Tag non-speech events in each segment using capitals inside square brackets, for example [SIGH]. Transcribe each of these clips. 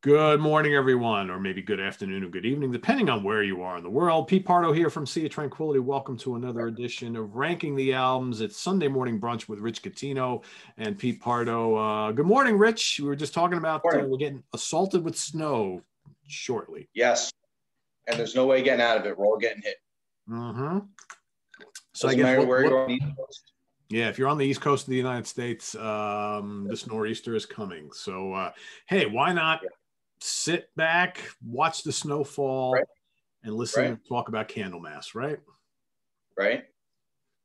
Good morning, everyone, or maybe good afternoon or good evening, depending on where you are in the world. Pete Pardo here from Sea of Tranquility. Welcome to another edition of Ranking the Albums. It's Sunday morning brunch with Rich Catino and Pete Pardo. Uh, good morning, Rich. We were just talking about uh, we're getting assaulted with snow shortly. Yes, and there's no way getting out of it. We're all getting hit. Mm-hmm. So Doesn't I guess what, where what, you're on. Yeah, if you're on the east coast of the United States, um, this nor'easter is coming. So, uh, hey, why not yeah. Sit back, watch the snowfall, right. and listen right. talk about Candlemass, right? Right.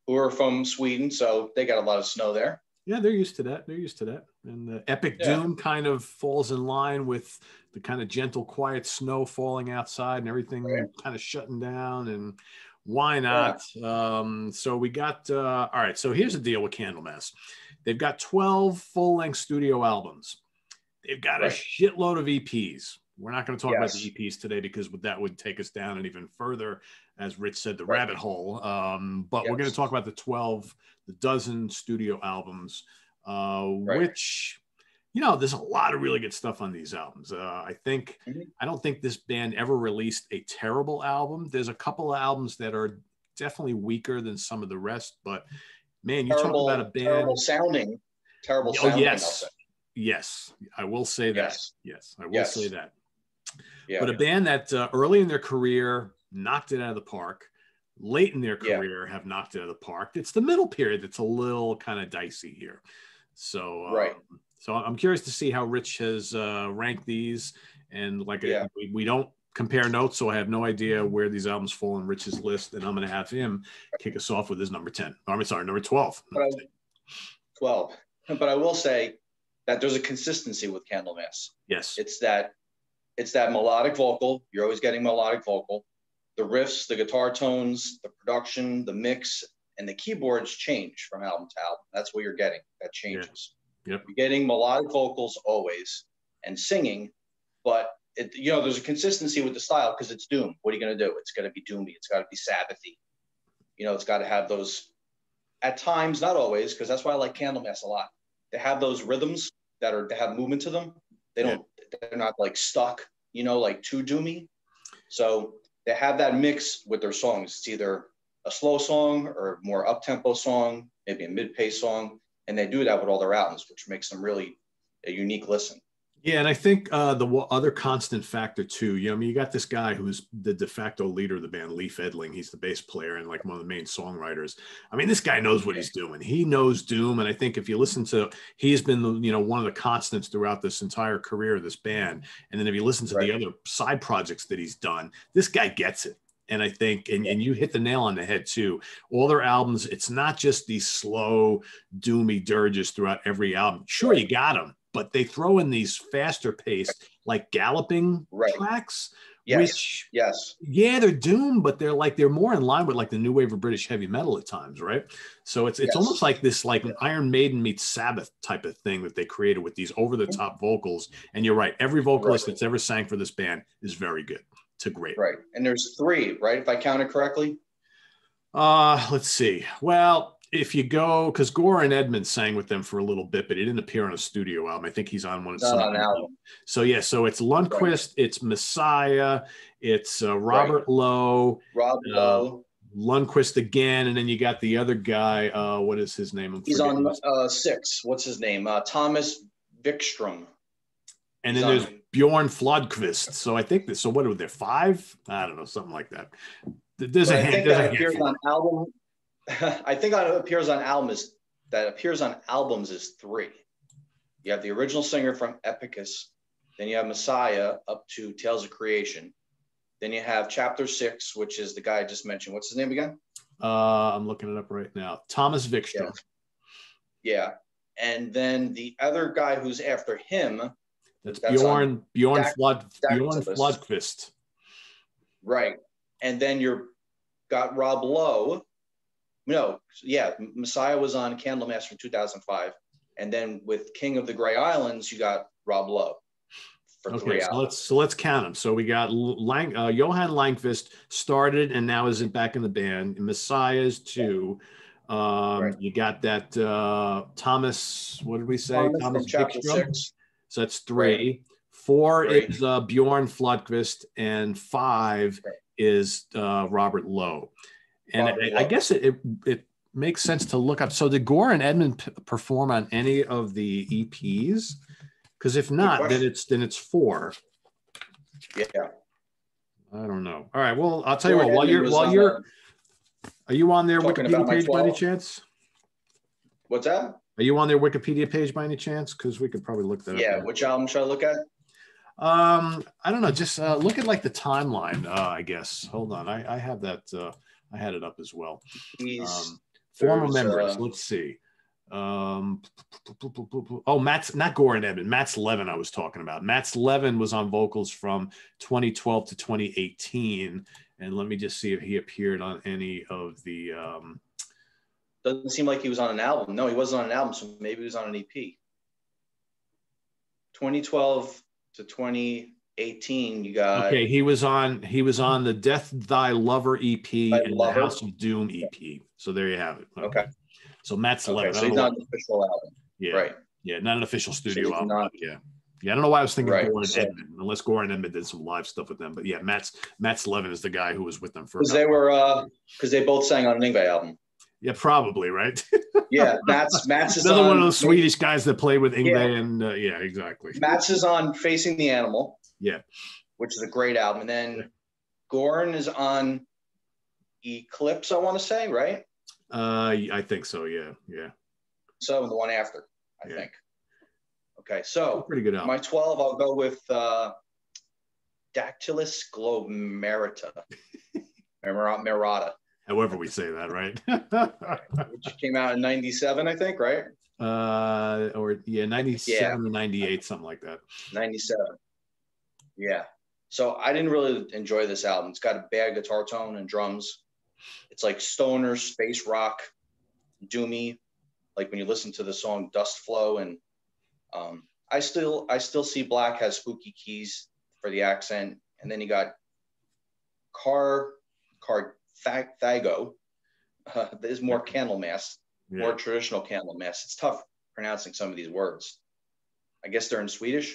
Who are from Sweden, so they got a lot of snow there. Yeah, they're used to that. They're used to that. And the epic yeah. doom kind of falls in line with the kind of gentle, quiet snow falling outside and everything right. kind of shutting down. And why not? Yeah. Um, so we got uh, all right. So here's the deal with Candlemass. They've got 12 full-length studio albums. They've got right. a shitload of EPs. We're not going to talk yes. about the EPs today because that would take us down and even further, as Rich said, the right. rabbit hole. Um, but yes. we're going to talk about the 12, the dozen studio albums, uh, right. which you know, there's a lot of really good stuff on these albums. Uh, I think mm-hmm. I don't think this band ever released a terrible album. There's a couple of albums that are definitely weaker than some of the rest, but man, you terrible, talk about a band terrible sounding, terrible oh, sounding. yes, yes, I will say that. Yes, yes I will yes. say that. Yeah, but a band that uh, early in their career knocked it out of the park, late in their career yeah. have knocked it out of the park. It's the middle period that's a little kind of dicey here. So um, right so I'm curious to see how Rich has uh, ranked these. And like yeah. we, we don't compare notes, so I have no idea where these albums fall in Rich's list. And I'm going to have him kick us off with his number 10. I'm sorry, number 12. But I, 12. But I will say that there's a consistency with Candlemass. Yes. It's that it's that melodic vocal. You're always getting melodic vocal. The riffs, the guitar tones, the production, the mix, and the keyboards change from album to album. That's what you're getting. That changes. Yep. You're getting melodic vocals always and singing, but it, you know, there's a consistency with the style because it's doom. What are you going to do? It's going to be doomy. It's got to be Sabbathy. You know, it's got to have those at times, not always, because that's why I like Candlemass a lot. They have those rhythms that are, they have movement to them. They don't, yeah. they're not like stuck, you know, like too doomy. So they have that mix with their songs. It's either a slow song or more up tempo song, maybe a mid pace song and they do that with all their albums, which makes them really a unique listen. Yeah, and I think uh, the other constant factor too, you know, I mean, you got this guy who's the de facto leader of the band, Leif Edling. He's the bass player and like one of the main songwriters. I mean, this guy knows what he's doing. He knows Doom, and I think if you listen to, he's been you know one of the constants throughout this entire career of this band. And then if you listen to right. the other side projects that he's done, this guy gets it. And I think, and, and you hit the nail on the head too. All their albums, it's not just these slow, doomy dirges throughout every album. Sure, you got them, but they throw in these faster paced, like galloping right. tracks. Yes. Which, yes, yeah, they're doomed, but they're like they're more in line with like the new wave of British heavy metal at times, right? So it's it's yes. almost like this like an Iron Maiden meets Sabbath type of thing that they created with these over the top vocals. And you're right, every vocalist right. that's ever sang for this band is very good to great. Right. And there's three, right? If I counted correctly. Uh, let's see. Well, if you go, because Goran Edman sang with them for a little bit, but he didn't appear on a studio album. I think he's on one. Not on album. So yeah, so it's Lundqvist, right. it's Messiah, it's uh, Robert right. Lowe, Rob uh, Lowe, Lundqvist again, and then you got the other guy. Uh, what is his name? I'm he's on uh, six. What's his name? Uh, Thomas Vikstrom. And then there's Bjorn Flodkvist. So I think that. So what are there? Five? I don't know, something like that. There's but a. I think that appears on album. [LAUGHS] I think that appears on album is that appears on albums is three. You have the original singer from Epicus, then you have Messiah up to Tales of Creation, then you have Chapter Six, which is the guy I just mentioned. What's his name again? Uh, I'm looking it up right now. Thomas Vikstrom. Yeah. yeah. And then the other guy who's after him that's, That's Bjorn Bjorn Flood Bjorn Flodkvist. Right. And then you're got Rob Lowe. No, yeah, Messiah was on Candlemass from 2005. And then with King of the Grey Islands, you got Rob Lowe. okay, so let's so let's count them. So we got Lang, uh, Johan Längqvist started and now is it back in the band. Messiah's two. Um, right. You got that uh, Thomas. What did we say? Thomas, Thomas six. So that's three. Four Great. is uh, Bjorn Flodkvist, and five Right. is uh, Robert Lowe. And Robert I, guess it, it it makes sense to look up. So did Goran Edman p- perform on any of the EPs? Because if not, then it's then it's four. Yeah. I don't know. All right. Well, I'll tell you what. While Edmund you're while you're are you on their Wikipedia page by any chance? what's that? Are you on their Wikipedia page by any chance? Because we could probably look that Yeah. up. Which album should I look at? Um, I don't know. Just uh, look at like the timeline. Uh, I guess. Hold on. I, I have that. Uh, I had it up as well. Um, former members. uh, Let's see. Um, oh, Mats not Goran Edman. Mats Levén. I was talking about. Mats Levén was on vocals from 2012 to 2018. And let me just see if he appeared on any of the. Um, doesn't seem like he was on an album. No, he wasn't on an album, so maybe he was on an EP. 2012 to 2018, you got okay, he was on. He was on the Death Thy Lover EP Thy and Lover? the House of Doom EP. So there you have it. okay. So Mats Okay, so he's not an official album, yeah, right? yeah, not an official studio he's album. not- yeah, yeah. I don't know why I was thinking Right, Goran so- Edman, unless Goran Edman did some live stuff with them. But yeah, Mats Mats Levén is the guy who was with them for. Because they were, uh, because they both sang on an Yngwie album. yeah, probably right. [LAUGHS] Yeah, Mats Mats is Another on, one of those Swedish guys that played with Yngwie, Yeah. and uh, yeah, exactly. Mats is on Facing the Animal. Yeah. which is a great album, and then Gorn is on Eclipse. I want to say right. Uh, I think so. Yeah, yeah, So the one after, I Yeah. think. Okay, so pretty good album. my 12, I'll go with uh, Dactylis Glomerata. [LAUGHS] Mer- Merata, However we say that, right? [LAUGHS] which came out in 97, I think, right? uh, or yeah, 97 or 98, something like that. 97. Yeah. So I didn't really enjoy this album. It's got a bad guitar tone and drums. It's like stoner, space rock, doomy. Like when you listen to the song Dust Flow, and um, I still I still see Black has spooky keys for the accent, and then you got Car Car Thago. [LAUGHS] Uh, there's more Candlemass, Yeah. more traditional Candlemass. It's tough pronouncing some of these words. I guess they're in Swedish.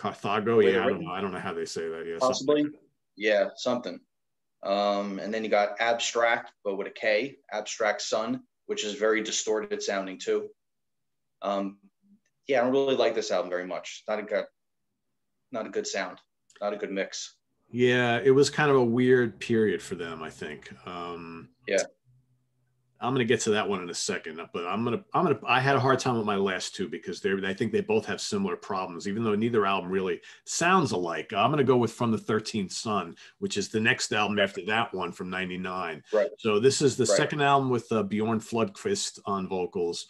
Karthago, yeah, I don't know. I don't know how they say that. Yeah, something possibly. that. Yeah, something. Um, and then you got abstract, but with a K, Abstrakt Sun, which is very distorted sounding too. Um, yeah, I don't really like this album very much. Not a good, not a good sound, not a good mix. Yeah, it was kind of a weird period for them, I think. Um, Yeah. I'm gonna get to that one in a second, but I'm gonna I'm gonna I had a hard time with my last two because they're I think they both have similar problems, even though neither album really sounds alike. I'm gonna go with From the 13th Sun, which is the next album after that one from '99. Right. So this is the Right. second album with uh, Bjorn Flodkvist on vocals.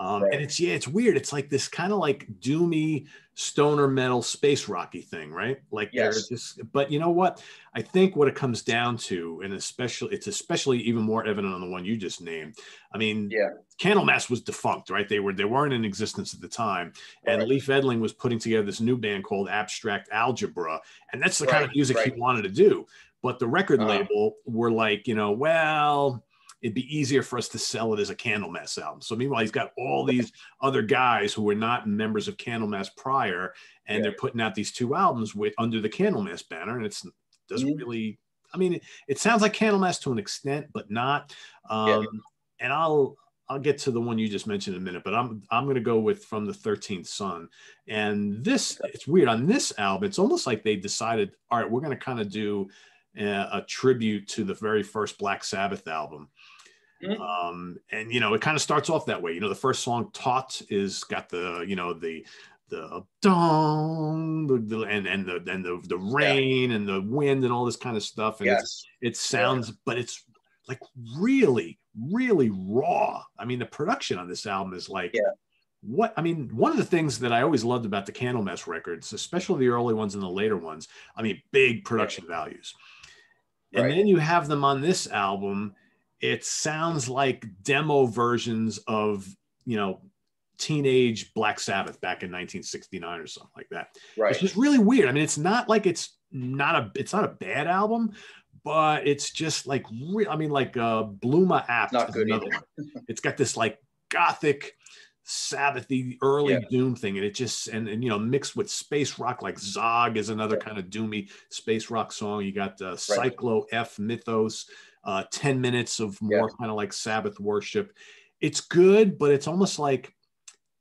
Um, Right. And it's yeah, it's weird. It's like this kind of like doomy stoner metal space rocky thing, right? Like Yes. there's this, but you know what? I think what it comes down to, and especially it's especially even more evident on the one you just named. I mean, Yeah. Candlemass was defunct, right? They were they weren't in existence at the time, and Right. Leif Edling was putting together this new band called Abstract Algebra, and that's the kind of music right. he wanted to do. But the record Uh-huh. label were like, you know, well, it'd be easier for us to sell it as a Candlemass album. So meanwhile, he's got all these other guys who were not members of Candlemass prior, and Yeah. they're putting out these two albums with under the Candlemass banner, and it's doesn't Mhm. really. I mean, it, it sounds like Candlemass to an extent, but not. Um, Yeah. And I'll I'll get to the one you just mentioned in a minute, but I'm I'm gonna go with from the 13th Sun. And this it's weird on this album. It's almost like they decided, all right, we're gonna kind of do a tribute to the very first Black Sabbath album. Mhm. Um, and you know, it kind of starts off that way. You know, the first song "Tot" is got the you know the the dong and and the and the the rain and the wind and all this kind of stuff. And Yes. it sounds, but it's like really, really raw. I mean, the production on this album is like Yeah. what I mean, one of the things that I always loved about the Candlemass records, especially the early ones and the later ones, I mean, big production values. And Right. then you have them on this album. It sounds like demo versions of, you know, teenage Black Sabbath back in 1969 or something like that. Right. It's just really weird. I mean, it's not like it's not a it's not a bad album, but it's just like re- I mean, like uh Blumma Apt. Not good another either. one. It's got this like gothic Sabbathy early Yeah. doom thing, and it just and, and you know mixed with space rock like Zog is another kind of doomy space rock song. You got uh, Cyclo F Mythos, uh, ten minutes of more kind of like Sabbath worship. It's good, but it's almost like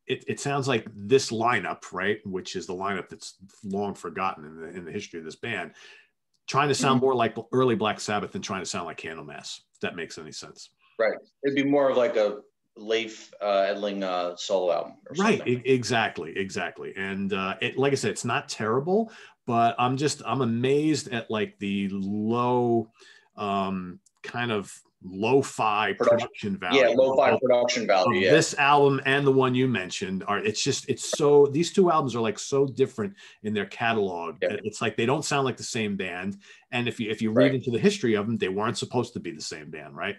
it, it sounds like this lineup, right? Which is the lineup that's long forgotten in the in the history of this band, trying to sound Mm-hmm. more like early Black Sabbath than trying to sound like Candlemass. If that makes any sense. Right. It'd be more of like a Leif uh, Edling uh, solo album. Or right e- exactly exactly and uh it like i said it's not terrible but i'm just i'm amazed at like the low um kind of lo-fi Production. production value Yeah, lo-fi of- production value. Yeah. this album and the one you mentioned are it's just it's so these two albums are like so different in their catalog Yeah. it's like they don't sound like the same band and if you if you Right. read into the history of them they weren't supposed to be the same band right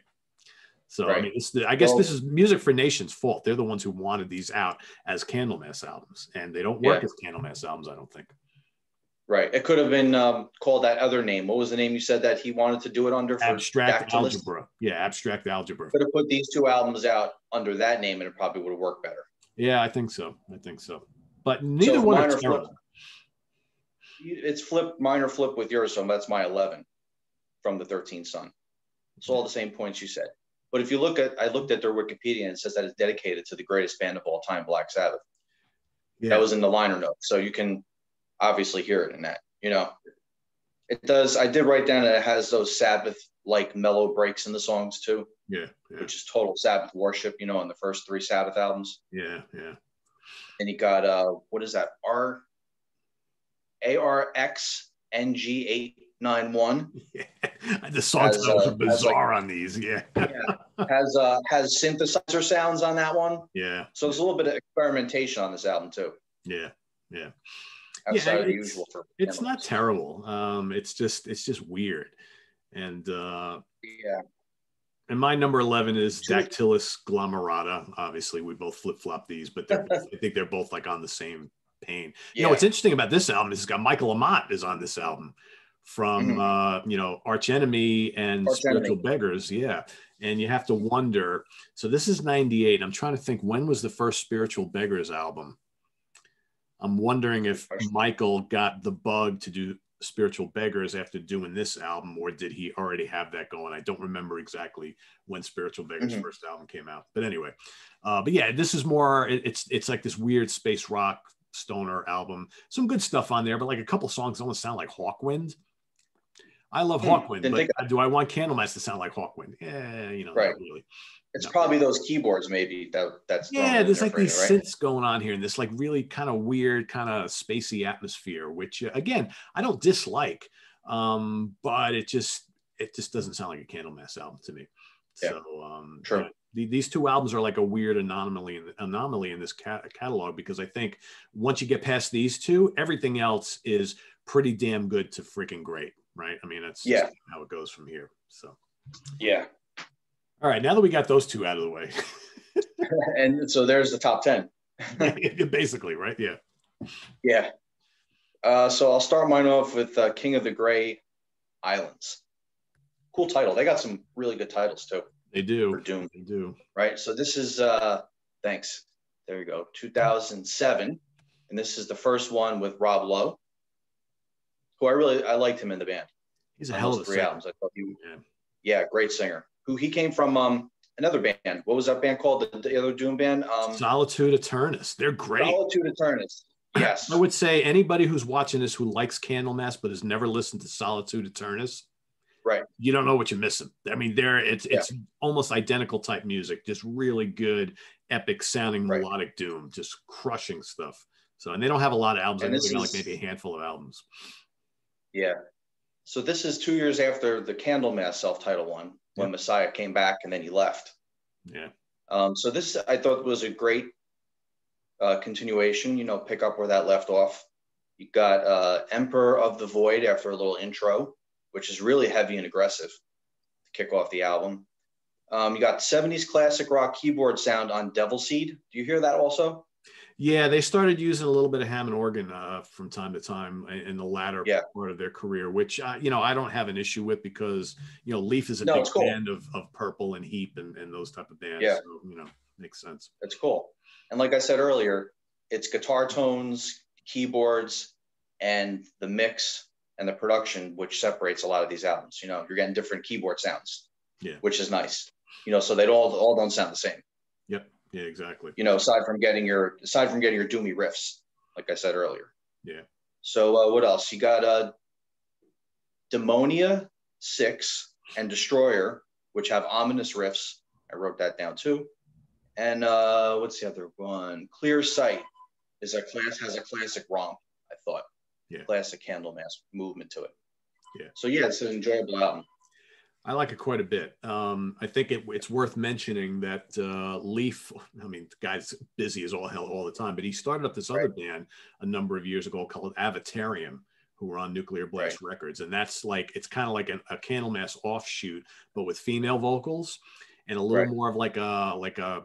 so I mean, I guess Well- this is Music for Nations' fault. They're the ones who wanted these out as Candlemass albums, and they don't work Yeah. as Candlemass albums. I don't think. Right. It could have been um, called that other name. What was the name you said that he wanted to do it under? Abstract algebra. Yeah, abstract algebra. Could have put these two albums out under that name, and it probably would have worked better. Yeah, I think so. I think so. But neither So one are minor flip. terrible. It's flip, minor flip with yours, so that's my 11 from the 13th Sun. It's all the same points you said. But if you look at, I looked at their Wikipedia and it says that it's dedicated to the greatest band of all time, Black Sabbath. Yeah, That was in the liner notes, so you can obviously hear it in that. You know, it does. I did write down that it has those Sabbath-like mellow breaks in the songs too, yeah, yeah, which is total Sabbath worship. You know, on the first three Sabbath albums. yeah, yeah. And you got uh, what is that? R A R X N G eight nine one yeah. The song titles uh, are as, like- bizarre on these. Yeah, has uh has synthesizer sounds on that one. yeah, So there's a little bit of experimentation on this album too, yeah, yeah. outside of the it's- usual for. It's not terrible. Um, it's just it's just weird, and uh, Yeah, And my number 11 is. Dactylis Glomerata. Obviously, we both flip flop these, but both, I think they're both like on the same pain. You know, what's interesting about this album is it's got Michael Amott is on this album from, Mhm. uh, you know, Arch Enemy and Arch Spiritual Enemy. Beggars. Yeah. And you have to wonder. So this is 98. I'm trying to think when was the first Spiritual Beggars album? I'm wondering if Michael got the bug to do Spiritual Beggars after doing this album, or did he already have that going? I don't remember exactly when Spiritual Beggars' Mhm. first album came out, but anyway, uh, but yeah, this is more. It, it's it's like this weird space rock stoner album. Some good stuff on there, but like a couple songs almost sound like Hawkwind. I love Hmm, Hawkwind, but think- do I want Candlemass to sound like Hawkwind? Yeah, you know, Right. really. it's no. probably those keyboards maybe that that's Yeah, there's like these right? synths going on here, and this like really kind of weird, kind of spacey atmosphere, which uh, again I don't dislike, um, but it just it just doesn't sound like a Candlemass album to me. Yeah. So um, True. yeah, the- these two albums are like a weird anomaly in anomaly in this cat- catalog because I think once you get past these two, everything else is pretty damn good to freaking great, right? I mean that's Yeah. how it goes from here. So Yeah, all right, now that we got those two out of the way, [LAUGHS] and so there's the top ten. [LAUGHS] basically, right? Yeah. Yeah. Uh, so I'll start mine off with uh, King of the Gray Islands. Cool title. They got some really good titles too They do. for Doom, They do. right? So this is uh, thanks. There you go. 2007, and this is the first one with Rob Lowe, who I really I liked him in the band. He's a hell of a three singer. albums. I thought he, Yeah. yeah, great singer. Who he came from um another band. What was that band called? The, the other Doom band? Um, Solitude Aeturnus. They're great. Solitude Aeturnus. Yes. [CLEARS THROAT] I would say anybody who's watching this who likes Candlemass but has never listened to Solitude Aeturnus, Right. You don't know what you're missing. I mean, there it's Yeah. it's almost identical type music, just really good, epic sounding Right. melodic doom, just crushing stuff. So, and they don't have a lot of albums. I think they got like maybe a handful of albums. Yeah. So this is two years after the Candlemass self-titled one, when Yeah. Messiah came back and then he left. Yeah. Um, so this I thought was a great uh, continuation. You know, pick up where that left off. You got uh, Emperor of the Void after a little intro, which is really heavy and aggressive to kick off the album. Um, you got 70s classic rock keyboard sound on Devil Seed. Do you hear that also? Yeah, they started using a little bit of Hammond organ uh, from time to time in the latter Yeah. part of their career, which uh, you know I don't have an issue with because you know Leif is a No, big it's cool. fan of, of Purple and Heep and, and those type of bands. Yeah. So, you know, makes sense. That's cool. And like I said earlier, it's guitar tones, keyboards, and the mix and the production, which separates a lot of these albums. You know, you're getting different keyboard sounds, Yeah. which is nice. You know, so they all all don't sound the same. Yeah, exactly. You know, aside from getting your aside from getting your doomy riffs, like I said earlier. Yeah. So uh, what else? You got uh, Demonia Six and Destroyer, which have ominous riffs. I wrote that down too. And uh, what's the other one? Clear Sight is a class has a classic romp. I thought. Yeah. Classic Candlemass movement to it. Yeah. So yeah, it's an enjoyable album. I like it quite a bit. Um, I think it, it's worth mentioning that uh, Leif, I mean, the guy's busy as all hell all the time, but he started up this other band a number of years ago called Avatarium, who were on Nuclear Blast Records. And that's like, it's kind of like an, a Candlemass offshoot, but with female vocals and a little Right. more of like a, like a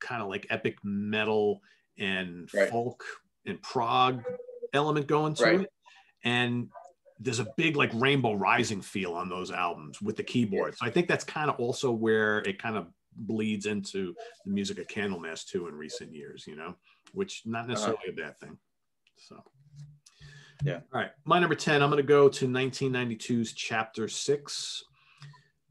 kind of like epic metal and Right. folk and prog element going to Right. it. And there's a big like rainbow rising feel on those albums with the keyboard. So I think that's kind of also where it kind of bleeds into the music of Candlemass too in recent years, you know, which not necessarily a bad thing. So Yeah. All right. My number 10, I'm going to go to 1992's chapter six,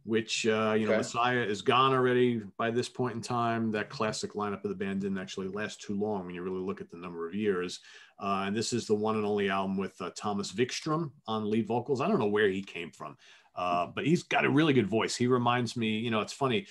which, uh, you know, Messiah is gone already by this point in time. That classic lineup of the band didn't actually last too long when you really look at the number of years. Uh, and this is the one and only album with uh, Thomas Vikstrom on lead vocals. I don't know where he came from, uh, but he's got a really good voice. He reminds me, you know, it's funny.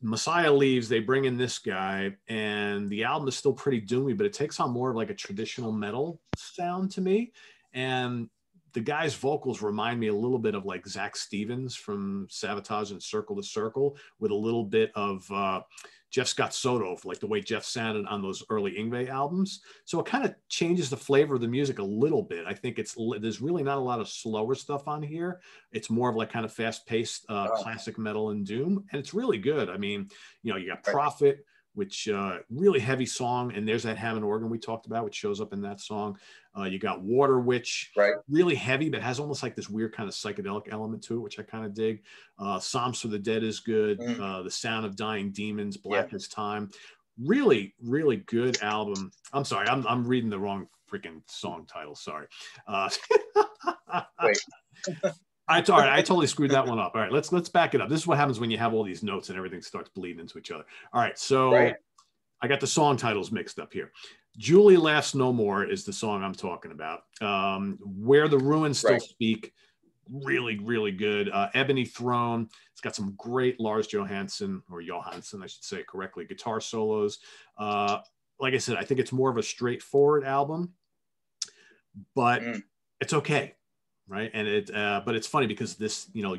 Messiah leaves, they bring in this guy, and the album is still pretty doomy, but it takes on more of like a traditional metal sound to me. And the guy's vocals remind me a little bit of like Zak Stevens from Savatage and Circle II Circle, with a little bit of uh, Jeff Scott Soto, like the way Jeff sounded on those early Yngwie albums. So it kind of changes the flavor of the music a little bit. I think it's there's really not a lot of slower stuff on here. It's more of like kind of fast paced uh, Wow. classic metal and doom, and it's really good. I mean, you know, you got Right. Which uh, really heavy song, and there's that Hammond organ we talked about, which shows up in that song. Uh, you got Water Witch, Right. really heavy, but has almost like this weird kind of psychedelic element to it, which I kind of dig. Uh, Psalms for the Dead is good. Mhm. Uh, the Sound of Dying Demons, Blackest Time, really, really good album. I'm sorry, I'm, I'm reading the wrong freaking song title. Sorry. Uh. [LAUGHS] [LAUGHS] I, all right, I totally screwed that one up. All right, let's let's back it up. This is what happens when you have all these notes and everything starts bleeding into each other. All right, so Right. I got the song titles mixed up here. Julie Laughs No More is the song I'm talking about. Um, Where the Runes Still Right. Speak, really, really good. Uh, Ebony Throne, it's got some great Lars Johansson, or Johansson, I should say correctly, guitar solos. Uh, like I said, I think it's more of a straightforward album, but Mm. it's okay, right? And it, uh, but it's funny because this, you know,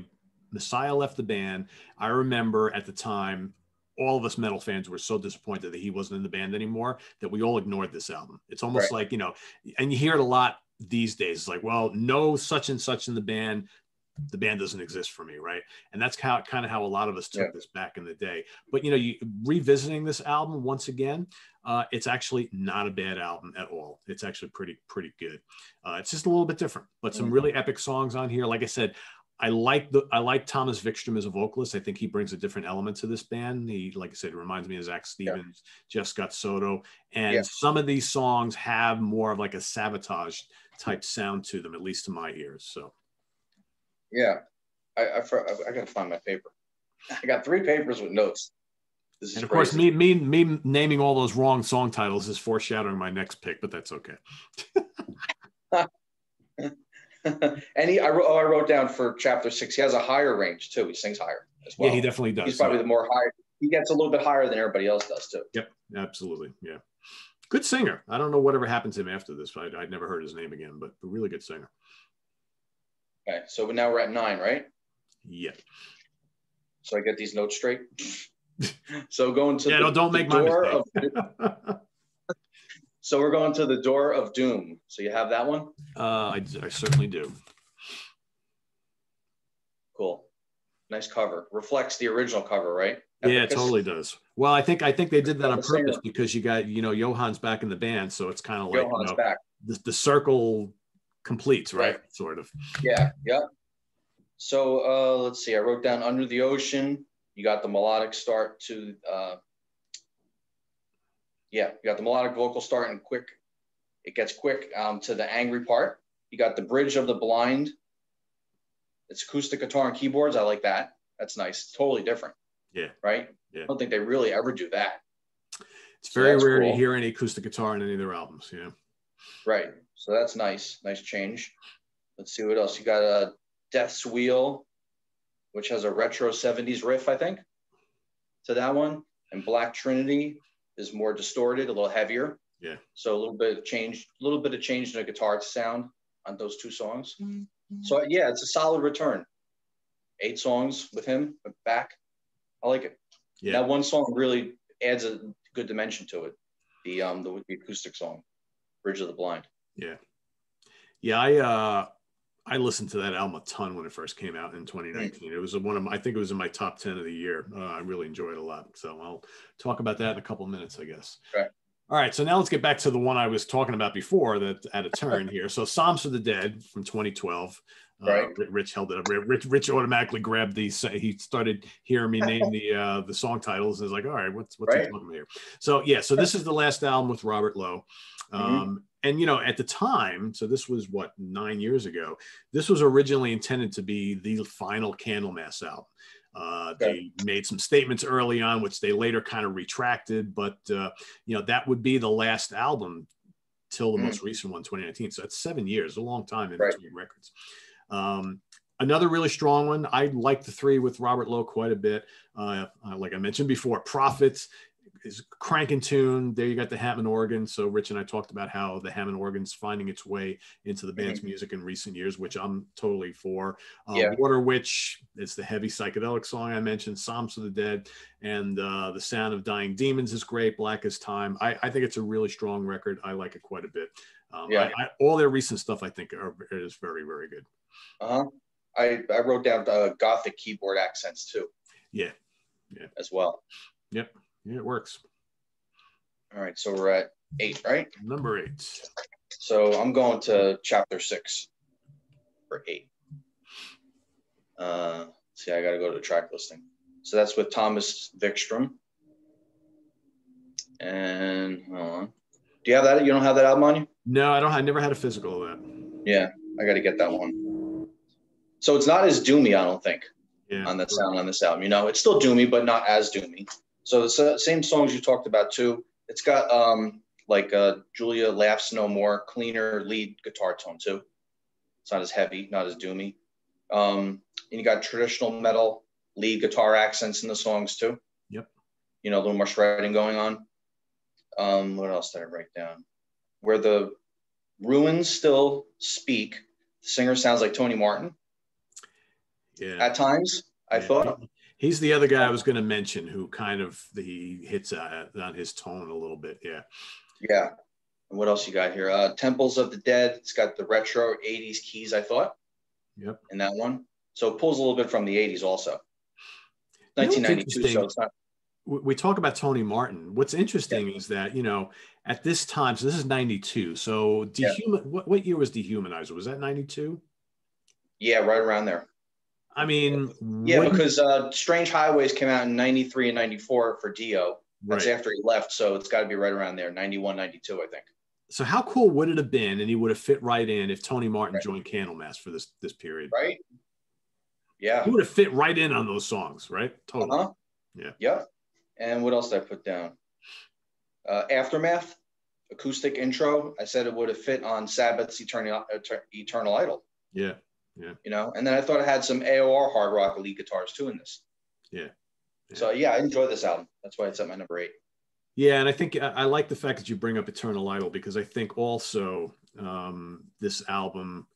Messiah left the band. I remember at the time, all of us metal fans were so disappointed that he wasn't in the band anymore that we all ignored this album. It's almost Right. like, you know, and you hear it a lot these days. It's like, well, no such and such in the band. The band doesn't exist for me, right? And that's how kind of how a lot of us took Yeah. this back in the day. But you know, you revisiting this album once again, uh, it's actually not a bad album at all. It's actually pretty pretty good. Uh, it's just a little bit different, but some really epic songs on here. Like I said, I like the I like Thomas Vikstrom as a vocalist. I think he brings a different element to this band. He, like I said, reminds me of Zak Stevens, Jeff Scott Soto, and Yeah. some of these songs have more of like a Savatage type sound to them, at least to my ears. So Yeah. I I, I, I gotta find my paper. I got three papers with notes. This is and of course, me me me naming all those wrong song titles is foreshadowing my next pick, but that's okay. [LAUGHS] and he, I wrote, oh, I wrote down for chapter six. He has a higher range too. He sings higher as well. yeah, he definitely does. He's probably yeah. the more higher. He gets a little bit higher than everybody else does too. Yep, absolutely. Yeah. Good singer. I don't know whatever happened to him after this. I, I'd never heard his name again, but a really good singer. Okay, so now we're at nine, right? Yeah. So I get these notes straight. [LAUGHS] so going to Yeah, the, no, don't make my door mistake. of. [LAUGHS] So we're going to the door of doom. So you have that one. Uh, I, I certainly do. Cool. Nice cover. Reflects the original cover, right? Yeah, it totally does. Well, I think I think they did that on purpose because you got you know Johan's back in the band, so it's kind of like you know, back. the, the circle completes, right? Right. Sort of. Yeah, yeah. So uh, let's see. I wrote down under the ocean. You got the melodic start to uh, Yeah, you got the melodic vocal start and quick. It gets quick um, to the angry part. You got the bridge of the blind. It's acoustic guitar and keyboards. I like that. That's nice. Totally different. Yeah. Right. Yeah. I don't think they really ever do that. It's So very rare cool. to hear any acoustic guitar in any of their albums. Yeah. Right. So that's nice. Nice change. Let's see what else. You got a Death's Wheel, which has a retro 70s riff, I think, to that one. And Black Trinity is more distorted, a little heavier. Yeah. So a little bit of change, a little bit of change in the guitar sound on those two songs. So yeah, it's a solid return. Eight songs with him back. I like it. Yeah. That one song really adds a good dimension to it. The um the, the acoustic song, Bridge of the Blind. Yeah. Yeah. I, uh, I listened to that album a ton when it first came out in 2019. It was one of my, I think it was in my top 10 of the year. Uh, I really enjoyed it a lot. So I'll talk about that in a couple of minutes, I guess. Right. All right. So now let's get back to the one I was talking about before that at a turn here. So Psalms for the Dead from 2012. Uh, Right. Ri- Rich held it up. Rich, Rich automatically grabbed these. He started hearing me name the uh, the song titles and was like, "All right, what's what's he Right. talking here?" So yeah, so this is the last album with Robert Lowe. Mm-hmm. Um, and you know, at the time, so this was what nine years ago. This was originally intended to be the final Candlemass album. Uh, they made some statements early on, which they later kind of retracted, but uh, you know that would be the last album till the Mm. most recent one, 2019. So that's seven years, a long time in Right. between records. Um, another really strong one. I like the three with Robert Lowe quite a bit. Uh, uh, like I mentioned before, Prophets is cranking tune. There you got the Hammond organ. So Rich and I talked about how the Hammond organ's finding its way into the band's music in recent years, which I'm totally for. Uh, Yeah. Water Witch is the heavy psychedelic song I mentioned. Psalms of the Dead and uh, the Sound of Dying Demons is great. Black as Time. I, I think it's a really strong record. I like it quite a bit. Um, Yeah. I, I, all their recent stuff I think are, is very very good. Uh huh. I, I wrote down uh, Gothic keyboard accents too, Yeah, as well. yeah, it works. All right, so we're at eight, right? Number eight. So I'm going to chapter six for eight. Uh, see, I got to go to the track listing. So that's with Thomas Vikstrom. And hold on. Do you have that? You don't have that album on you? No, I don't. I never had a physical of that. Yeah, I got to get that one. So it's not as doomy, I don't think, Yeah, on the sound on this album. You know, it's still doomy, but not as doomy. So the same songs you talked about too. It's got um like uh, Julia laughs no more, cleaner lead guitar tone too. It's not as heavy, not as doomy. Um, and you got traditional metal lead guitar accents in the songs too. Yep. You know, a little more shredding going on. Um, what else did I write down? Where the runes still speak, the singer sounds like Tony Martin yeah. at times. I Yeah. thought. He's the other guy I was going to mention who kind of he hits uh, on his tone a little bit. Yeah. Yeah. And what else you got here? Uh, Temples of the Dead. It's got the retro 80s keys, I thought, Yep. in that one. So it pulls a little bit from the 80s also. You know what's 1992, so it's not. We talk about Tony Martin. What's interesting is that you know at this time, so this is '92. So Yeah. dehuman. What, what year was Dehumanizer? Was that '92? Yeah, right around there. I mean, Yeah, wouldn't- because uh, Strange Highways came out in 93 and 94 for Dio. That's right. after he left, so it's got to be right around there, 91, 92, I think. So how cool would it have been, and he would have fit right in if Tony Martin Right. joined Candlemass for this this period? Right? Yeah. He would have fit right in on those songs, right? Totally. Uh-huh. Yeah. Yep. And what else did I put down? Uh, Aftermath, acoustic intro. I said it would have fit on Sabbath's Eternal, Eternal Idol, Yeah. You know? And then I thought it had some AOR hard rock elite guitars too in this. Yeah. Yeah. So yeah, I enjoy this album. That's why it's at my number eight. Yeah, and I think I, I like the fact that you bring up Eternal Idol because I think also um, this album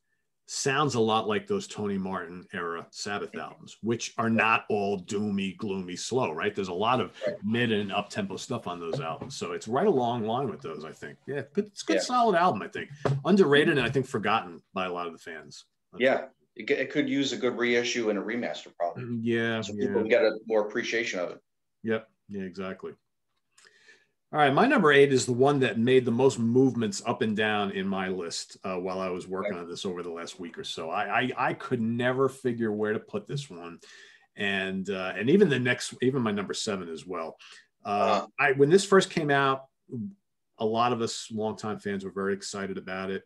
sounds a lot like those Tony Martin era Sabbath albums, which are not all doomy, gloomy, slow, right? There's a lot of Right. mid and up tempo stuff on those albums, so it's right along line with those. I think, yeah, but it's a good, Yeah. solid album. I think underrated and I think forgotten by a lot of the fans. Yeah. It, it could use a good reissue and a remaster probably. Yeah, So yeah. people get a more appreciation of it. Yep. Yeah, exactly. All right. My number eight is the one that made the most movements up and down in my list uh, while I was working on this over the last week or so. I, I, I could never figure where to put this one. And, uh, and even the next, even my number seven as well. Uh, Uh-huh. I, when this first came out, a lot of us longtime fans were very excited about it.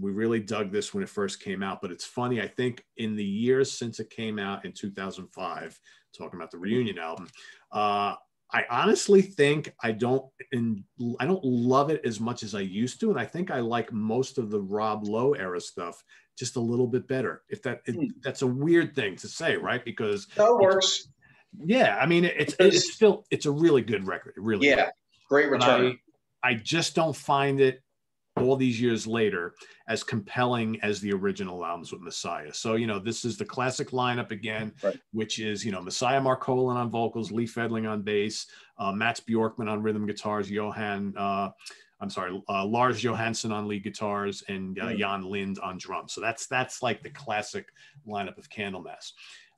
We really dug this when it first came out, but it's funny. I think in the years since it came out in 2005, talking about the reunion album, uh, I honestly think I don't and I don't love it as much as I used to, and I think I like most of the Rob Lowe era stuff just a little bit better. If that it, hmm. that's a weird thing to say, right? Because that works. Yeah, I mean it's it's still it's a really good record. It really yeah, is. great return. I, I just don't find it all these years later as compelling as the original albums with Messiah. So, you know, this is the classic lineup again, right. which is, you know, Messiah Marcolin on vocals, Leif Edling on bass, uh, Mats Bjorkman on rhythm guitars, Johan, uh, I'm sorry, uh, Lars Johansson on lead guitars, and uh, mm. Jan Lindh on drums. So that's that's like the classic lineup of Candlemass.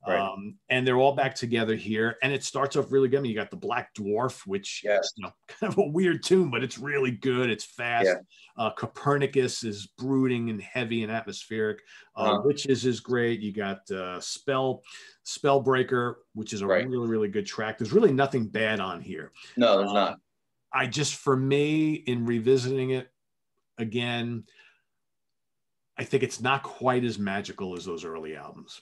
Right. Um, and they're all back together here, and it starts off really good. I mean, you got the Black Dwarf, which yes. you know, [LAUGHS] kind of a weird tune, but it's really good. It's fast. Yeah. Uh, Copernicus is brooding and heavy and atmospheric. Uh, uh-huh. Witches is great. You got uh, Spell, Spellbreaker, which is a right. really really good track. There's really nothing bad on here. No, there's not. Um, I just, for me, in revisiting it again, I think it's not quite as magical as those early albums.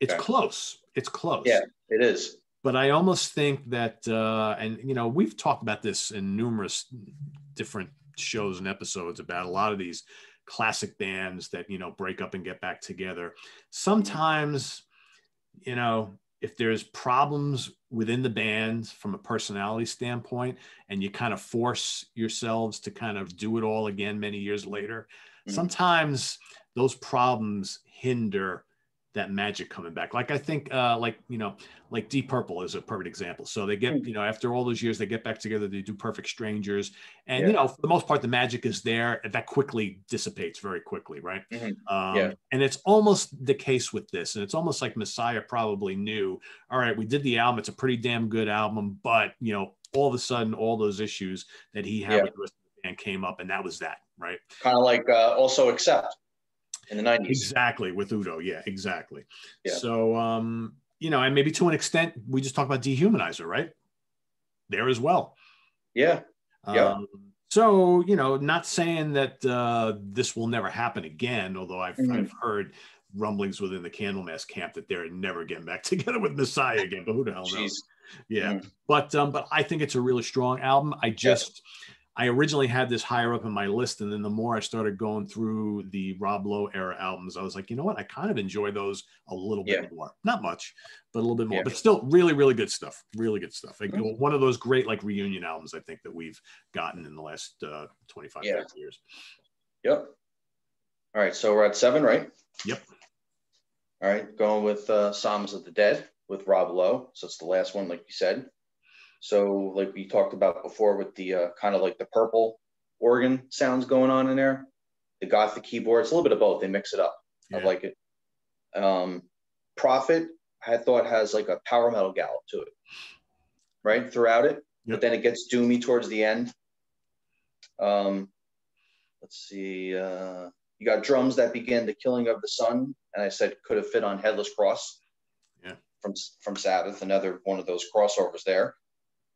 It's okay. close. It's close. Yeah, it is. But I almost think that, uh, and you know, we've talked about this in numerous different shows and episodes about a lot of these classic bands that you know break up and get back together. Sometimes, you know, if there's problems within the band from a personality standpoint, and you kind of force yourselves to kind of do it all again many years later, mm-hmm. sometimes those problems hinder that magic coming back. Like I think, uh, like you know, like Deep Purple is a perfect example. So they get, hmm. you know, after all those years, they get back together. They do Perfect Strangers, and yeah. you know, for the most part, the magic is there. That quickly dissipates very quickly, right? Mm-hmm. Um, yeah. And it's almost the case with this, and it's almost like Messiah probably knew. All right, we did the album. It's a pretty damn good album, but you know, all of a sudden, all those issues that he had yeah. with the the band came up, and that was that, right? Kind of like uh, also Accept in the 90s. Exactly, with Udo. Yeah, exactly. Yeah. So, um, you know, and maybe to an extent, we just talk about Dehumanizer, right? There as well. Yeah. Yeah. Um, so, you know, not saying that uh, this will never happen again, although I've, mm-hmm. I've heard rumblings within the Candlemass camp that they're never getting back [LAUGHS] together with Messiah again, but who the hell knows? Yeah. Mm-hmm. But um, but I think it's a really strong album. I just I originally had this higher up in my list, and then the more I started going through the Rob Lowe era albums, I was like, you know what? I kind of enjoy those a little yeah. bit more. Not much, but a little bit more. Yeah. But still, really, really good stuff. Really good stuff. Like, mm-hmm. One of those great like reunion albums I think that we've gotten in the last uh, 25 yeah. years. Yep. All right, so we're at seven, right? Yep. All right, going with uh, Psalms of the Dead with Rob Lowe. So it's the last one, like you said. So like we talked about before with the uh, kind of like the purple organ sounds going on in there, the gothic keyboards, a little bit of both. They mix it up. Yeah. I like it. Um, Prophet, I thought has like a power metal gallop to it, right throughout it. Yep. But then it gets doomy towards the end. Um, let's see. Uh, you got drums that begin the killing of the sun, and I said could have fit on Headless Cross. Yeah. From from Sabbath, another one of those crossovers there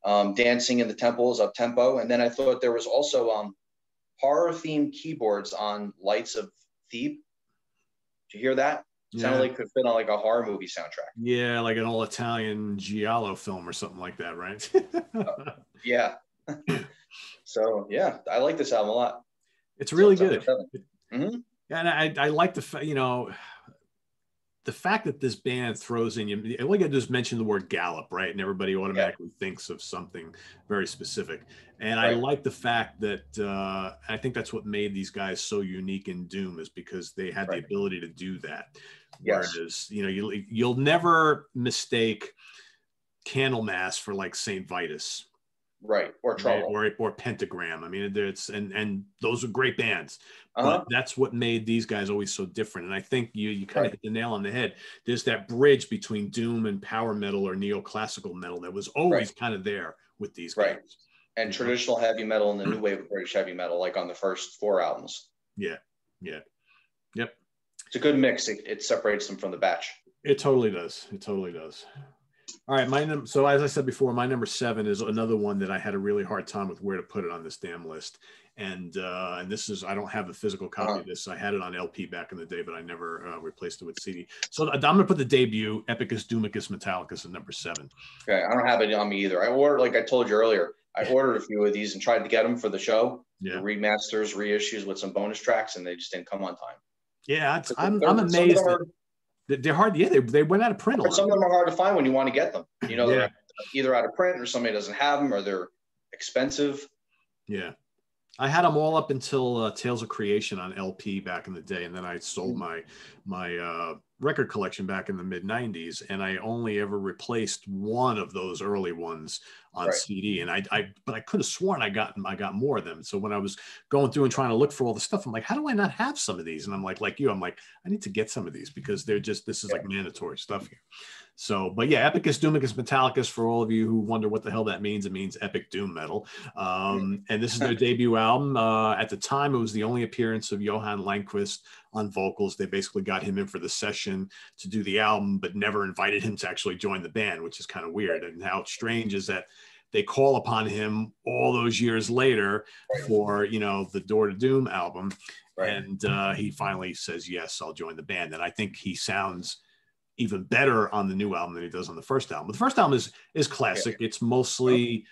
um, dancing in the temples up tempo. And then I thought there was also um, horror themed keyboards on Lights of Thebe. Did you hear that? Yeah. Sounded like could fit on like a horror movie soundtrack. Yeah, like an all Italian giallo film or something like that, right? uh, [LAUGHS] yeah. [LAUGHS] so yeah, I like this album a lot. It's really so it's good. Mm-hmm. And I, I like the you know the fact that this band throws in you, all you got to do is mention the word gallop, right? And everybody automatically yeah. thinks of something very specific. And right. I like the fact that uh, I think that's what made these guys so unique in Doom is because they had right. the ability to do that. Yes. Whereas, you know, you, you'll never mistake Candlemass for like St. Vitus right or trouble. right? or, or pentagram. I mean it's and and those are great bands uh-huh. but that's what made these guys always so different and i think you you kind right. of hit the nail on the head. There's that bridge between doom and power metal or neoclassical metal that was always right. kind of there with these right. guys. and traditional heavy metal and the new [CLEARS THROAT] wave of british heavy metal like on the first four albums. Yeah yeah. Yep. It's a good mix. It, it separates them from the batch. It totally does. It totally does All right, my num- so as I said before, my number seven is another one that I had a really hard time with where to put it on this damn list. And uh, and this is I don't have a physical copy Uh-huh. of this. I had it on LP back in the day, but I never uh, replaced it with CD. So I'm gonna put the debut Epicus Doomicus Metallicus at number seven. Okay, I don't have it on me either. I ordered, like I told you earlier, I ordered a few of these and tried to get them for the show, Yeah, remasters, reissues with some bonus tracks, and they just didn't come on time. yeah, I'm I'm some of amazed. are- that they're hard. Yeah, they, they went out of print a lot. some of them are hard to find when you want to get them. You know, Yeah. they're either out of print or somebody doesn't have them, or they're expensive. Yeah. I had them all up until uh, Tales of Creation on LP back in the day, and then I sold my my uh, record collection back in the mid '90s, and I only ever replaced one of those early ones on Right. CD. And I, I but I could have sworn I got I got more of them. So when I was going through and trying to look for all the stuff, I'm like, how do I not have some of these? And I'm like, like you, I'm like, I need to get some of these because they're just this is like mandatory stuff here. So, but yeah, Epicus Doomicus Metallicus, for all of you who wonder what the hell that means, it means epic doom metal. Um, [LAUGHS] and this is their debut album. Uh, at the time, it was the only appearance of Johan Langquist on vocals. They basically got him in for the session to do the album, but never invited him to actually join the band, which is kind of weird. And how strange is that they call upon him all those years later for, you know, the Door to Doom album. Right. And uh, he finally says, yes, I'll join the band. And I think he sounds even better on the new album than he does on the first album. The first album is is classic. It's mostly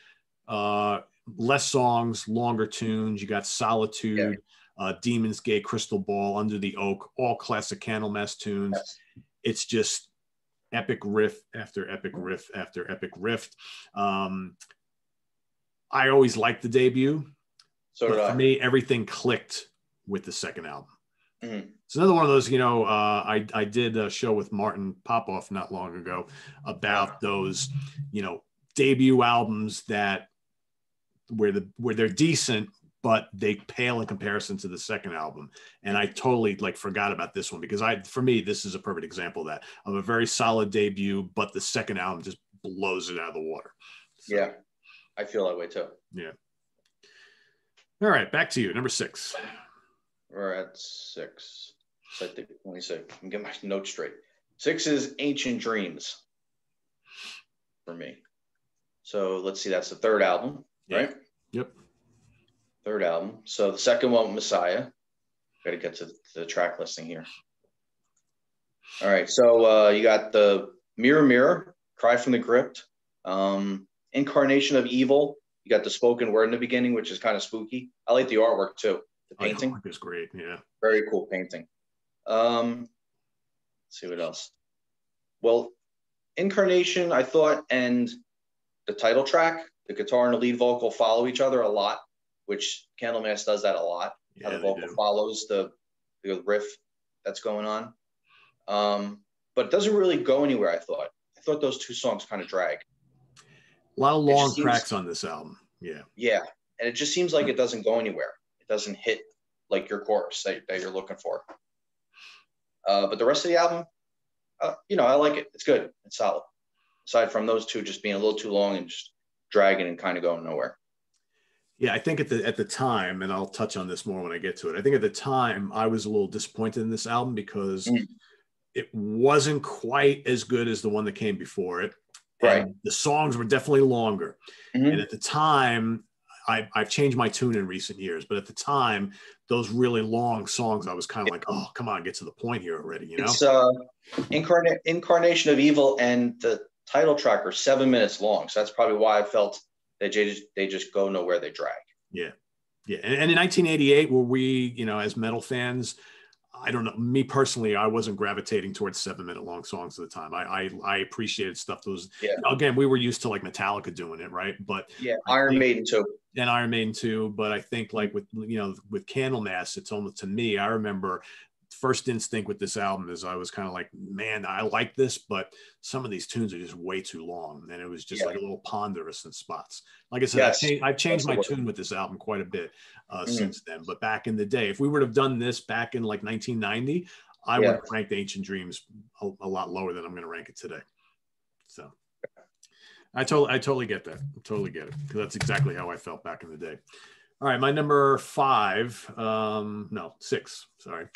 uh, less songs, longer tunes. You got Solitude, uh, Demons Gate, Crystal Ball, Under the Oak, all classic Candlemass tunes. Yes. It's just epic riff after epic riff after epic riff. Um, I always liked the debut. So But for me, everything clicked with the second album. Mhm. It's another one of those, you know, uh, I, I did a show with Martin Popoff not long ago about those, you know, debut albums that where the where they're decent, but they pale in comparison to the second album. And I totally like forgot about this one because I for me, this is a perfect example of that of a very solid debut, but the second album just blows it out of the water. So, Yeah, I feel that way too. Yeah. All right, back to you. Number six. We're at six. So let me see. I'm getting my notes straight. Six is Ancient Dreams for me. So let's see. That's the third album, Yeah. right? Yep. Third album. So the second one, Messiah. Got to get to the track listing here. All right. So uh, you got the Mirror Mirror, Cry from the Crypt, um, Incarnation of Evil. You got the spoken word in the beginning, which is kind of spooky. I like the artwork too. The painting is great. Yeah. very cool painting. Um, let's see what else. Well, Incarnation, I thought, and the title track, the guitar and the lead vocal follow each other a lot, which Candlemass does that a lot. how the vocal do. follows the, the riff that's going on. Um, but it doesn't really go anywhere, I thought. I thought those two songs kind of drag. A lot of long seems- tracks on this album. Yeah. Yeah. And it just seems like it doesn't go anywhere. It doesn't hit like your chorus that, that you're looking for. Uh, but the rest of the album, uh, you know, I like it. It's good. It's solid. Aside from those two just being a little too long and just dragging and kind of going nowhere. Yeah, I think at the at the time, and I'll touch on this more when I get to it. I think at the time I was a little disappointed in this album because Mm. it wasn't quite as good as the one that came before it. Right. And the songs were definitely longer. Mhm. And at the time, I, I've changed my tune in recent years, but at the time, those really long songs, I was kind of like, oh, come on, get to the point here already, you know? It's uh, incarnate incarnation of evil, and the title track are seven minutes long. So that's probably why I felt that they just, they just go nowhere. They drag. Yeah. Yeah. And, and in 1988, were we, you know, as metal fans, I don't know, me personally, I wasn't gravitating towards seven minute long songs at the time. I, I, I appreciated stuff that was, Yeah. again, we were used to like Metallica doing it, right? But, Yeah, I Iron think- Maiden too. and Iron Maiden too. But I think like with, you know, with Candlemass, it's almost to me, I remember first instinct with this album is I was kind of like, man, I like this, but some of these tunes are just way too long. And it was just Yeah. like a little ponderous in spots. Like I said, Yes. I've, changed, I've changed my That's the word. tune with this album quite a bit uh, Mhm. since then. But back in the day, if we would have done this back in like 1990, I would have ranked Ancient Dreams a, a lot lower than I'm going to rank it today. So I totally, I totally get that. I totally get it because that's exactly how I felt back in the day. All right, my number five, um, no, six, sorry,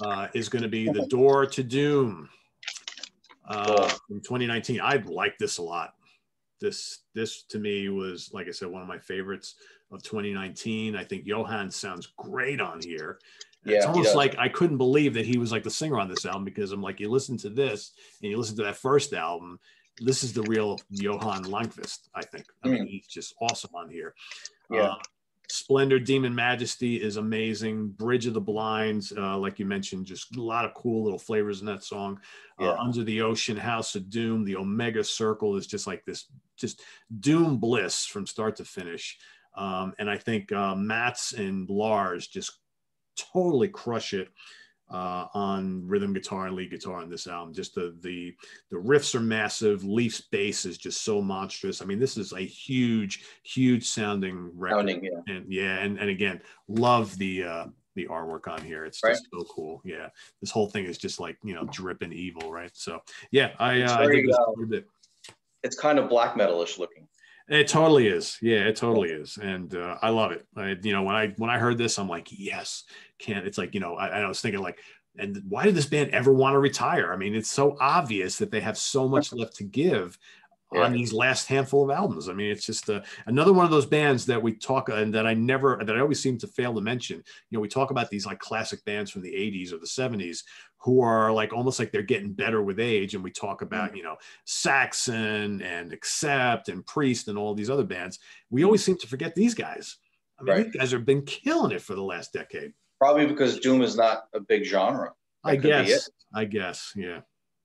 uh, is going to be The Door to Doom. uh, from 2019. I like this a lot. This this to me was like I said one of my favorites of 2019. I think Johan sounds great on here. Yeah, it's almost like I couldn't believe that he was like the singer on this album because I'm like, you listen to this and you listen to that first album. This is the real Johan Langquist, I think. I mean, mm. he's just awesome on here. Yeah. Uh, Splendor, Demon Majesty is amazing. Bridge of the Blinds, uh, like you mentioned, just a lot of cool little flavors in that song. Uh, yeah. Uh, Under the Ocean, House of Doom, the Omega Circle is just like this, just doom bliss from start to finish. Um, and I think uh, Mats and Lars just totally crush it uh, on rhythm guitar and lead guitar on this album. Just the the the riffs are massive. Leif's bass is just so monstrous. I mean, this is a huge, huge sounding record. Sounding, yeah. And yeah, and, and again, love the uh the artwork on here. It's right. just so cool. Yeah. This whole thing is just like, you know, dripping evil, right? So yeah, I, uh, very, I think it's, uh, it's kind of black metalish looking. It totally is. Yeah, it totally is, and uh, I love it. I, you know, when I when I heard this, I'm like, yes, can't. It's like you know, I, I was thinking like, and why did this band ever want to retire? I mean, it's so obvious that they have so much left to give yeah. on these last handful of albums. I mean, it's just uh, another one of those bands that we talk and that I never that I always seem to fail to mention. You know, we talk about these like classic bands from the 80s or the 70s who are like almost like they're getting better with age. And we talk about, mm. you know, Saxon and Accept and Priest and all these other bands. We mm. always seem to forget these guys. I mean, right. these guys have been killing it for the last decade. Probably because Doom is not a big genre. That I guess. I guess. Yeah.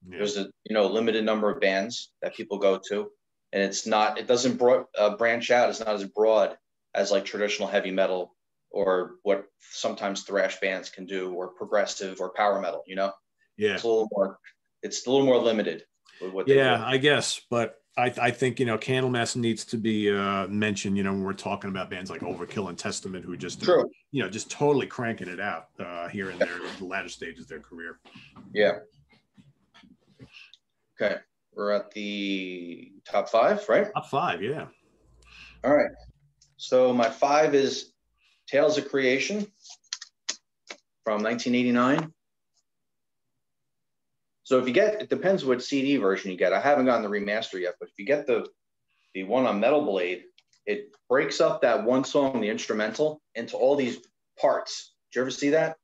Yeah. There's a you know limited number of bands that people go to, and it's not it doesn't bro- uh, branch out. It's not as broad as like traditional heavy metal or what sometimes thrash bands can do, or progressive or power metal. You know, yeah, it's a little more it's a little more limited. yeah, I guess, but I, I, think you know Candlemass needs to be uh, mentioned. You know when we're talking about bands like Overkill and Testament, who just True. you know just totally cranking it out uh, here and there in the latter stages of their career. Yeah, Okay, we're at the top five, right? Top five, yeah. All right. So my five is Tales of Creation from 1989. So if you get, it depends what CD version you get. I haven't gotten the remaster yet, but if you get the the one on Metal Blade, it breaks up that one song, the instrumental, into all these parts. Did you ever see that?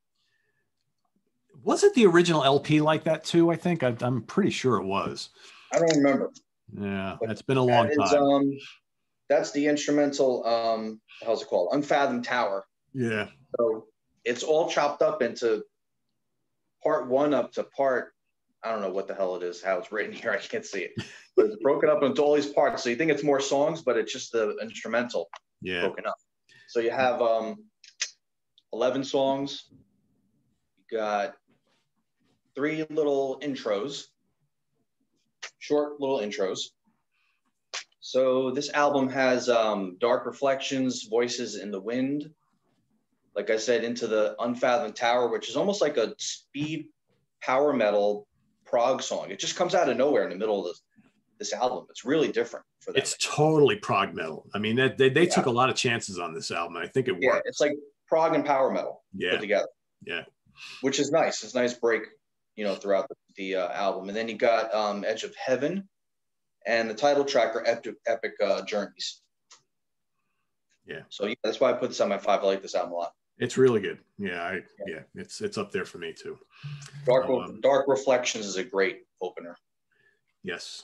Was it the original LP like that too? I think I, am pretty sure it was. I don't remember. Yeah, it's been a long is, time. Um, that's the instrumental. Um, how's it called? Unfathomed Tower. Yeah. So it's all chopped up into part one up to part. I don't know what the hell it is. How it's written [LAUGHS] here, I can't see it, but it's broken up into all these parts. So you think it's more songs, but it's just the instrumental. Yeah. Broken up. So you have um, 11 songs. You got three little intros, short little intros. So this album has um, Dark Reflections, Voices in the Wind, like I said, into the Unfathomed Tower, which is almost like a speed power metal prog song. It just comes out of nowhere in the middle of this, this album. It's really different for them. It's totally prog metal. I mean, they, they, they yeah. took a lot of chances on this album. I think it yeah, worked. It's like prog and power metal yeah. put together. Yeah. Which is nice. It's a nice break you know, throughout the, the uh, album. And then you got um, Edge of Heaven and the title track are Epic, epic uh, Journeys. Yeah. So yeah, that's why I put this on my five. I like this album a lot. It's really good. Yeah, I, yeah, yeah, it's it's up there for me too. Dark um, Dark Reflections is a great opener. Yes,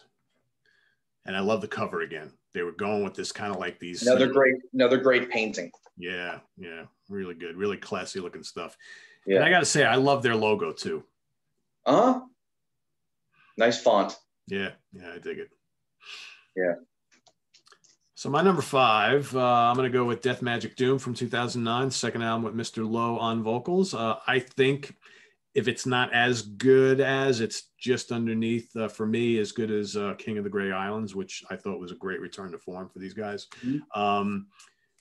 and I love the cover again. They were going with this kind of like these another great another great painting. Yeah, yeah, really good, really classy looking stuff. Yeah, and I got to say, I love their logo too. Uh huh. Nice font. Yeah, yeah, I dig it. Yeah. So my number five, uh, I'm going to go with Death Magic Doom from 2009, second album with Mr. Lowe on vocals. Uh, I think if it's not as good as, it's just underneath uh, for me as good as uh, King of the Grey Islands, which I thought was a great return to form for these guys. Mm-hmm. Um,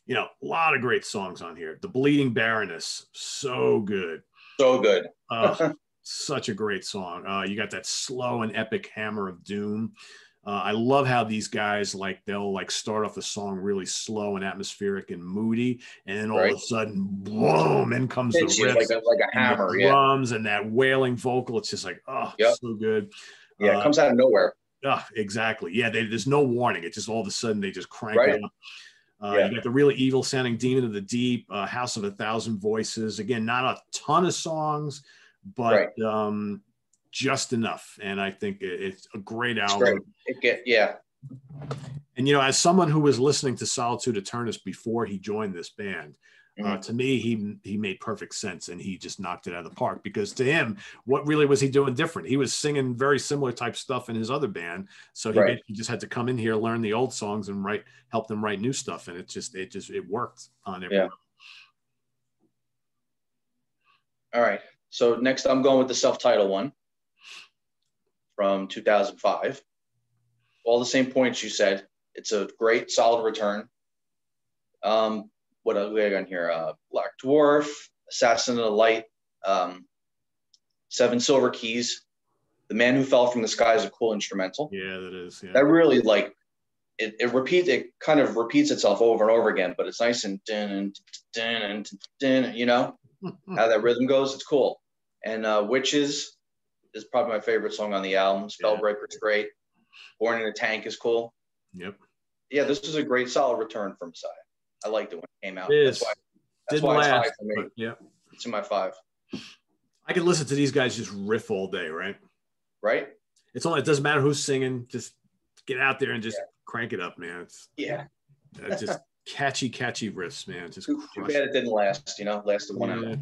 you know, a lot of great songs on here. The Bleeding Baroness, so good. So good. uh, [LAUGHS] such a great song. Uh, you got that slow and epic hammer of doom. Uh, I love how these guys like they'll like start off the song really slow and atmospheric and moody, and then all right. of a sudden, boom, in comes the riff, like a, like a hammer, and drums, yeah. and that wailing vocal. It's just like oh, yep. so good. Yeah, it comes out of nowhere. Uh, exactly. Yeah, they, there's no warning. It just all of a sudden they just crank Right. it up. Uh, Yeah. You got the really evil sounding Demon of the Deep, uh, House of a Thousand Voices. Again, not a ton of songs, but um, just enough. And I think it, it's a great album. great. It get yeah. And you know, as someone who was listening to Solitude Aeturnus before he joined this band, uh, Mhm. to me, he he made perfect sense, and he just knocked it out of the park. Because to him, what really was he doing different? He was singing very similar type stuff in his other band, so he, Right. basically just had to come in here, learn the old songs, and write, help them write new stuff, and it just it just it worked on everyone. Yeah. All right. So next, I'm going with the self-titled one from 2005. All the same points you said. It's a great, solid return. Um, what else we got on here? Uh, Black Dwarf, Assassin of the Light, um, Seven Silver Keys, The Man Who Fell from the Sky is a cool instrumental. Yeah, that is. Yeah. That really like it. It repeats. It kind of repeats itself over and over again, but it's nice and din and din and din. You know how that rhythm goes. It's cool. And uh, Witches is probably my favorite song on the album. Spellbreaker's great. Born in a Tank is cool. yep. Yeah, this is a great solid return from Messiah. I liked it when it came out. It That's why, that's Didn't why it's high last, for me. yeah. It's in my five. I could listen to these guys just riff all day, right? Right? It's only it doesn't matter who's singing, just get out there and just crank it up, man. It's Yeah. uh, just [LAUGHS] catchy, catchy riffs, man. Just Too, too bad it didn't last. You know, lasted one hour. Yeah.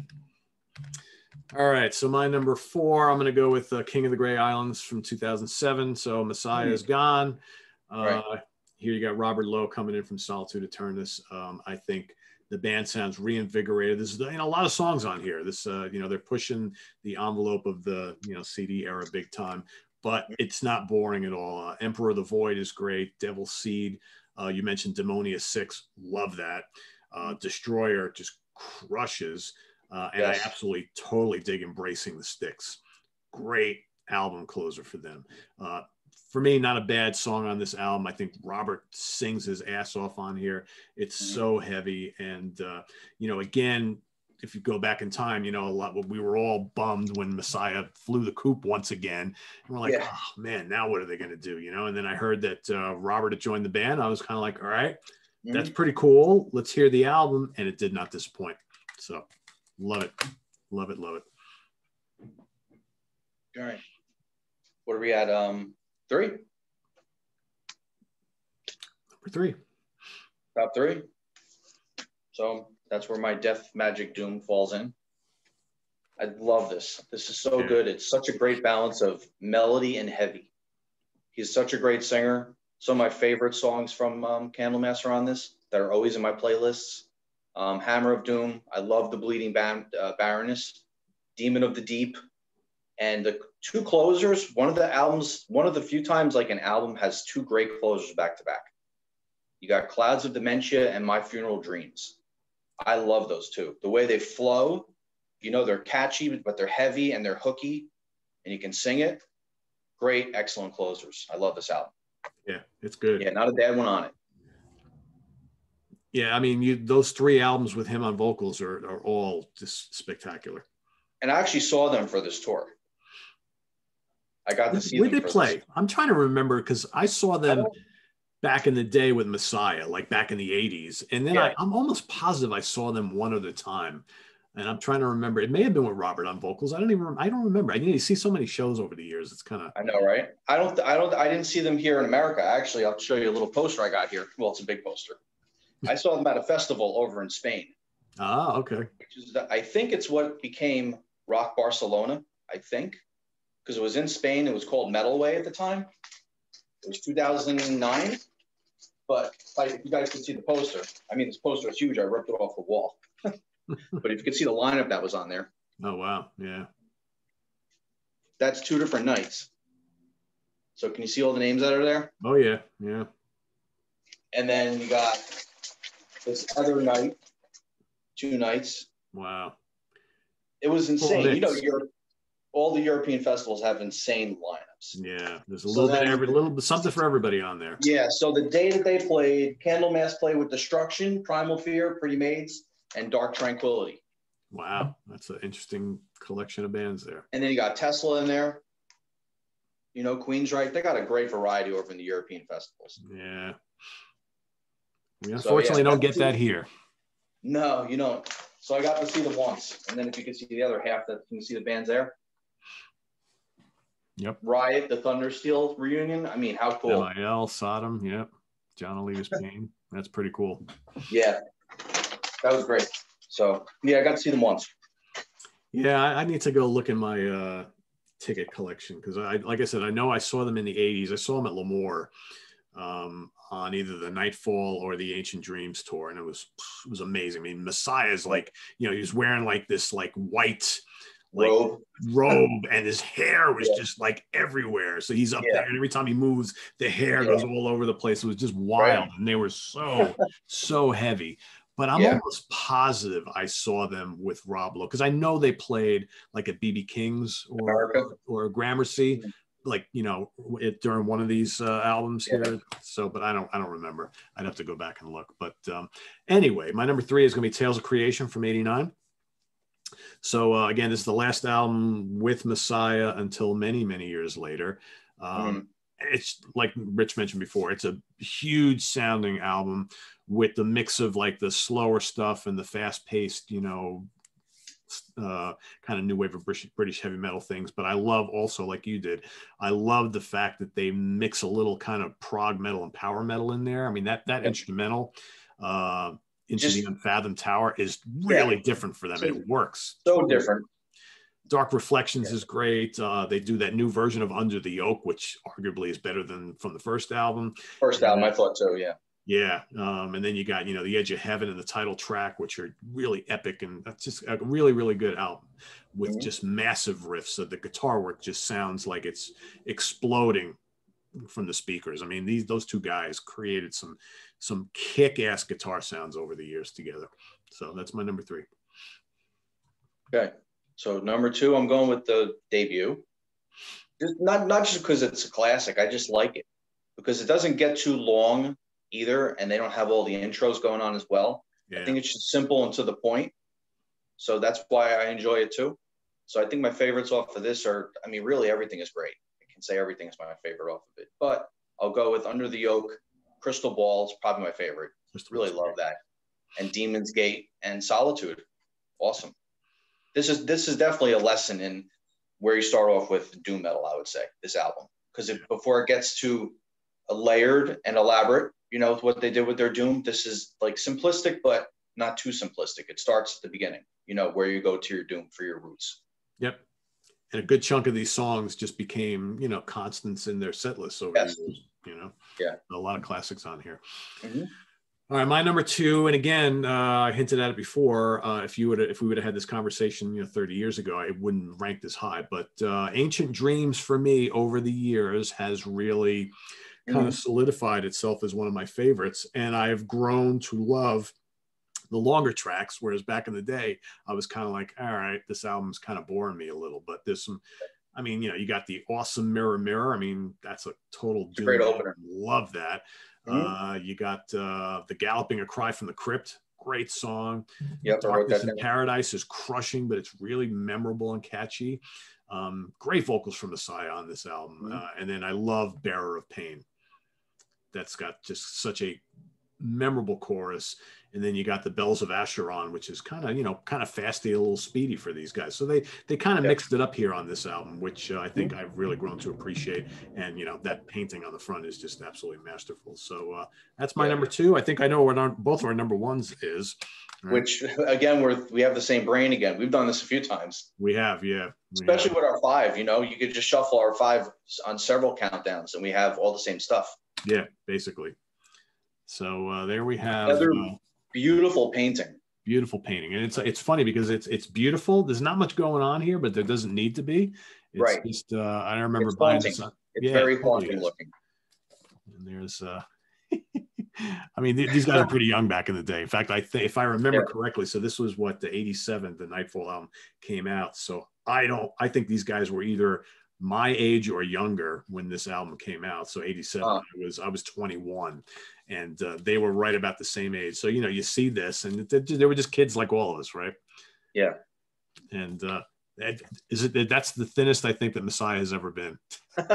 All right, so my number four, I'm going to go with uh, King of the Gray Islands from 2007. So Messiah is gone. Uh, Hmm. Right. Here you got Robert Lowe coming in from Solitude Aeturnus. Um, I think the band sounds reinvigorated. There's you know a lot of songs on here. This uh, you know they're pushing the envelope of the you know CD era big time, but it's not boring at all. Uh, Emperor of the Void is great. Devil's Seed. Uh, you mentioned Demonia Six. Love that. Uh, Destroyer just crushes. Uh, and Yes. I absolutely totally dig Embracing the Styx. Great album closer for them. Uh, for me, not a bad song on this album. I think Robert sings his ass off on here. It's so heavy. And, uh, you know, again, if you go back in time, you know, a lot, we were all bummed when Messiah flew the coop once again. And we're like, Yeah. oh man, now what are they going to do? You know, and then I heard that uh, Robert had joined the band. I was kind of like, all right, Mhm. that's pretty cool. Let's hear the album. And it did not disappoint. So love it. Love it. Love it. All right. What are we at? Um, three? Number three. Top three. So that's where my Death Magic Doom falls in. I love this. This is so good. It's such a great balance of melody and heavy. He's such a great singer. Some of my favorite songs from um, Candlemaster on this that are always in my playlists. Um, Hammer of Doom. I love the Bleeding Ban- uh, Baroness. Demon of the Deep. And the two closers. One of the albums. One of the few times like an album has two great closers back to back. You got Clouds of Dementia and My Funeral Dreams. I love those two. The way they flow, you know, they're catchy, but they're heavy and they're hooky, and you can sing it. Great, excellent closers. I love this album. Yeah, it's good. Yeah, not a bad one on it. Yeah, I mean, you those three albums with him on vocals are, are all just spectacular. And I actually saw them for this tour. I got to see Where them they play? I'm trying to remember because I saw them don't- back in the day with Messiah, like back in the 80s. And then Yeah. I, I'm almost positive I saw them one other time. And I'm trying to remember. It may have been with Robert on vocals. I don't even. I don't remember. I need to see so many shows over the years. It's kind of. I know, right? I don't. I don't. I didn't see them here in America. Actually, I'll show you a little poster I got here. Well, it's a big poster. I saw them at a festival over in Spain. Ah, okay. which is the, I think it's what became Rock Barcelona. I think because it was in Spain. It was called Metal Way at the time. It was 2009. But like, if you guys can see the poster, I mean, this poster is huge. I ripped it off the wall. [LAUGHS] but if you can see the lineup that was on there, Oh wow. Yeah. that's two different nights. So can you see all the names that are there? Oh yeah. Yeah. And then you got this other night, two nights. Wow. It was insane. You know, mix. All the European festivals have insane lineups. Yeah. There's a So little bit then- every little something for everybody on there. Yeah, so the day that they played, Candlemass played with Destruction, Primal Fear, Pretty Maids, and Dark Tranquillity. Wow. That's an interesting collection of bands there. And then you got Tesla in there. You know, Queens, right? they got a great variety over in the European festivals. Yeah. We unfortunately so, yeah, don't get that here. No, you don't. So I got to see them once. And then if you can see the other half, that you can see the bands there? Yep. Riot, the Thundersteel reunion. I mean, how cool. MIL, Sodom, yep. Jon Oliva's Pain. That's pretty cool. Yeah. That was great. So yeah, I got to see them once. Yeah, I, I need to go look in my uh, ticket collection because I, like I said, I know I saw them in the '80s. I saw them at L'Amour um, on either the Nightfall or the Ancient Dreams tour, and it was it was amazing. I mean, Messiah's like you know he was wearing like this like white like robe, robe and his hair was yeah. just like everywhere. So he's up yeah. there, and every time he moves, the hair yeah. goes all over the place. It was just wild, right. and they were so [LAUGHS] so heavy. But I'm almost positive I saw them with Rob Lowe because I know they played like at BB King's or America. or Gramercy. Like you know, it, during one of these uh, albums here. So, but I don't, I don't remember. I'd have to go back and look. But um, anyway, my number three is going to be Tales of Creation from '89. So uh, again, this is the last album with Messiah until many, many years later. Um, mm. It's like Rich mentioned before. It's a huge sounding album with the mix of like the slower stuff and the fast paced, you know, uh, kind of new wave of British, British heavy metal things. But I love also, like you did, I love the fact that they mix a little kind of prog metal and power metal in there. I mean, that that instrumental. Uh, into Just, the unfathomed tower is really yeah. different for them. So, it works. So different. Dark Reflections yeah. is great. Uh, they do that new version of Under the Oak, which arguably is better than from the first album. First album, I thought so. Yeah. Yeah, um, and then you got you know the Edge of Heaven and the title track, which are really epic, and that's just a really really good album with mm-hmm. just massive riffs. So the guitar work just sounds like it's exploding from the speakers. I mean, these those two guys created some some kick-ass guitar sounds over the years together. So that's my number three. Okay. So number two, I'm going with the debut. Just not not just because it's a classic. I just like it because it doesn't get too long either, and they don't have all the intros going on as well. Yeah. I think it's just simple and to the point. So that's why I enjoy it too. So I think my favorites off of this are, I mean, really everything is great. Can say everything is my favorite off of it, but I'll go with Under the Oak, Crystal Balls, probably my favorite. Crystal really love that. And Demon's Gate and Solitude. Awesome. This is this is definitely a lesson in where you start off with doom metal, I would say, this album. Because before it gets too layered and elaborate, you know, what they did with their doom, this is like simplistic, but not too simplistic. It starts at the beginning, you know, where you go to your doom for your roots. Yep. And a good chunk of these songs just became, you know, constants in their set list over yes. years you know yeah a lot of classics on here mm-hmm. All right, my number two, and again, uh, I hinted at it before. Uh, if you would, if we would have had this conversation, you know, 30 years ago, I wouldn't rank this high. But uh, Ancient Dreams for me over the years has really kind of mm-hmm. solidified itself as one of my favorites, and I have grown to love the longer tracks. Whereas back in the day, I was kind of like, all right, this album's kind of boring me a little. But there's some I mean, you know, you got the awesome Mirror Mirror. I mean, that's a total a great opener. Love that. Mm-hmm. Uh, you got uh, the Galloping a Cry from the Crypt. Great song. Yep, Darkness in Paradise is crushing, but it's really memorable and catchy. Um, great vocals from Messiah on this album. Mm-hmm. Uh, and then I love Bearer of Pain. That's got just such a memorable chorus and then you got the bells of Acheron, which is kind of you know kind of fasty, a little speedy for these guys. So they they kind of mixed it up here on this album, which uh, I think I've really grown to appreciate. And you know that painting on the front is just absolutely masterful. So uh, that's my yeah. number two. I think I know what our, both our number ones is. Right? Which again, we're we have the same brain again. We've done this a few times. We have, yeah. We Especially have. with our five, you know, you could just shuffle our five on several countdowns, and we have all the same stuff. Yeah, basically. So uh, there we have. Another, uh, beautiful painting beautiful painting and it's it's funny because it's it's beautiful there's not much going on here but there doesn't need to be it's right just uh i remember it's buying this it's yeah, very haunting looking and there's uh [LAUGHS] I mean, these guys are pretty young back in the day. In fact, I think if I remember yeah. correctly, so this was what the '87, the Nightfall album came out. So I don't, I think these guys were either my age or younger when this album came out. So '87, uh, I was I was 21, and uh, they were right about the same age. So you know, you see this, and they, they were just kids like all of us, right? Yeah. And uh, is it that's the thinnest I think that Messiah has ever been. [LAUGHS] I'm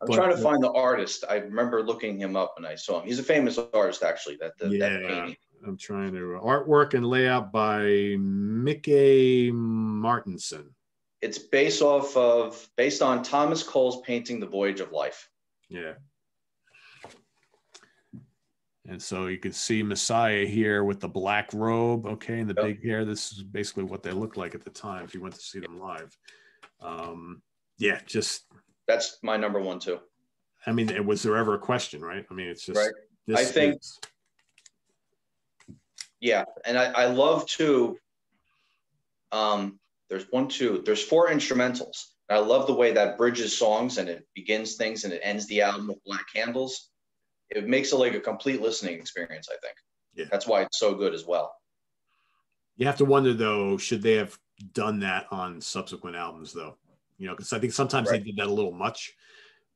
but, trying to find the artist. I remember looking him up and I saw him. He's a famous artist, actually. That, the, yeah, that I'm trying to artwork and layout by Mickey Martinson. It's based off of based on Thomas Cole's painting, The Voyage of Life. Yeah. And so you can see Messiah here with the black robe, okay, and the yep. big hair. This is basically what they looked like at the time if you went to see them live. Um, yeah, just that's my number one too. I mean, was there ever a question, right? I mean, it's just right. I think is... yeah, and I, I love to Um, there's one, two, there's four instrumentals. I love the way that bridges songs and it begins things and it ends the album with black candles it makes it like a complete listening experience. I think. Yeah. That's why it's so good as well. You have to wonder though, should they have done that on subsequent albums though? You know, because I think sometimes right. they did that a little much,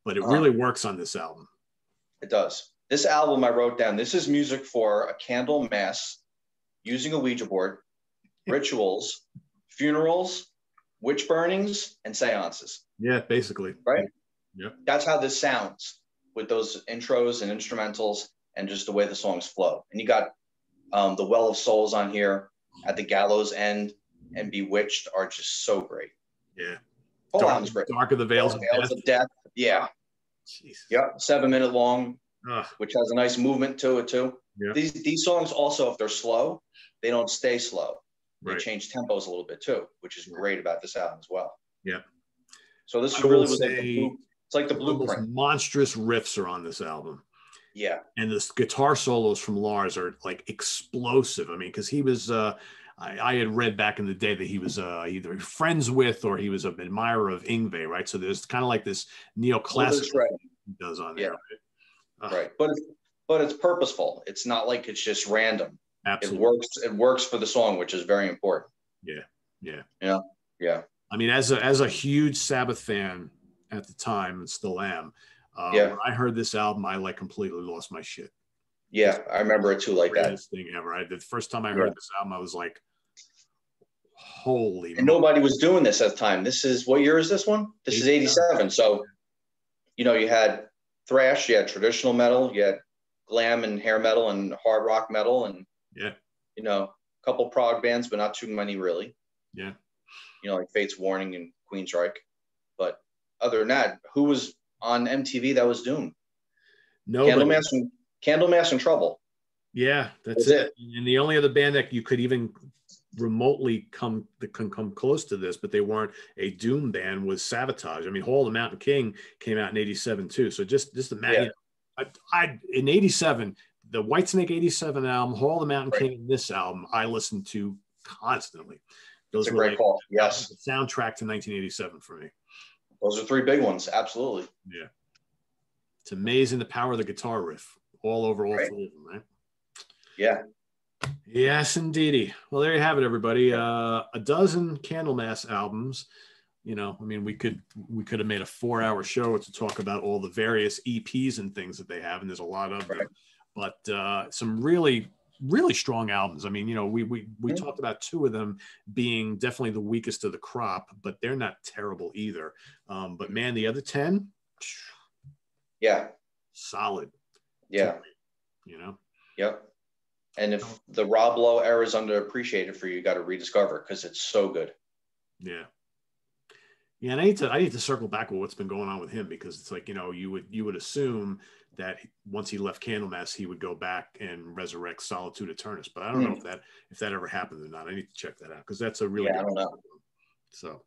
but it uh-huh. really works on this album. It does. This album I wrote down. This is music for a candle mass, using a Ouija board, rituals, funerals, witch burnings, and seances. Yeah, basically. Right. Yeah. That's how this sounds with those intros and instrumentals and just the way the songs flow. And you got um, the Well of Souls on here at the gallows end and Bewitched are just so great. Yeah. Dark, great. Dark of the Veils, of, Veils of, Death. Yeah. Jesus. Yep. Seven minute long, Ugh. which has a nice movement to it too. Yeah. These these songs also, if they're slow, they don't stay slow. They right. change tempos a little bit too, which is great about this album as well. Yeah. So this really was say, like it's like the blueprint. Monstrous riffs are on this album. Yeah. And the guitar solos from Lars are like explosive. I mean, because he was, uh, I, I, had read back in the day that he was uh, either friends with or he was an admirer of Yngwie, right? So there's kind of like this neoclassical right. he does on there. Yeah. Right. Uh, right. But it's, but it's purposeful. It's not like it's just random. Absolutely. It works. It works for the song, which is very important. Yeah. Yeah. Yeah. Yeah. I mean, as a as a huge Sabbath fan, at the time and still am. Um, yeah. When I heard this album, I like completely lost my shit. Yeah, I remember it too, like that. Thing ever. I, the first time I heard yeah. this album, I was like, "Holy!" And nobody was doing this at the time. This is what year is this one? This 87. is '87. So, you know, you had thrash, you had traditional metal, you had glam and hair metal and hard rock metal, and yeah, you know, a couple prog bands, but not too many really. Yeah, you know, like Fates Warning and Queensryche. But other than that, who was on MTV that was Doom? No, Candlemass and Candlemass and Trouble. Yeah, that's, it. it. And the only other band that you could even remotely come that can come close to this, but they weren't a doom band was Savatage. I mean, Hall of the Mountain King came out in '87 too. So just just imagine, yeah. I, I in '87 the Whitesnake '87 album, Hall of the Mountain right. King, and this album I listened to constantly. Those were great like, call. Yes, the soundtrack to 1987 for me. Those are three big ones. Absolutely. Yeah. It's amazing the power of the guitar riff all over all right. three of them, right? Yeah. Yes, indeedy. Well, there you have it, everybody. Uh, a dozen Candlemass albums. You know, I mean, we could we could have made a four-hour show to talk about all the various EPs and things that they have, and there's a lot of right. them. But uh, some really really strong albums. I mean, you know, we we we mm-hmm. talked about two of them being definitely the weakest of the crop, but they're not terrible either. Um, but man, the other ten, yeah, solid. Yeah, you know. Yep. And if the Rob Lowe era is underappreciated for you, you got to rediscover because it's so good. Yeah. Yeah, and I need to I need to circle back with what's been going on with him because it's like you know you would you would assume that once he left Candlemass, he would go back and resurrect Solitude Aeturnus. But I don't mm. know hmm. if that if that ever happened or not. I need to check that out because that's a really yeah, I don't know. So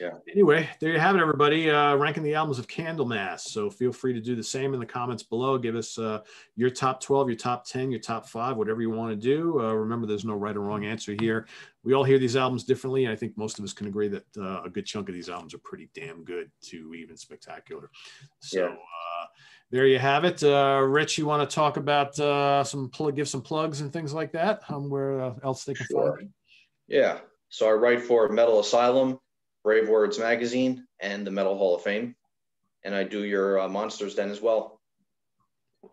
yeah. Anyway, there you have it, everybody. Uh, ranking the albums of Candlemass. So feel free to do the same in the comments below. Give us uh, your top 12, your top 10, your top five, whatever you want to do. Uh, remember, there's no right or wrong answer here. We all hear these albums differently. I think most of us can agree that uh, a good chunk of these albums are pretty damn good to even spectacular. So yeah. Uh, there you have it. Uh, Rich, you want to talk about some plug, give some plugs and things like that? Um, where else they can sure. find Yeah. So I write for Metal Asylum Brave Words Magazine, and the Metal Hall of Fame. And I do your uh, Monsters Den as well,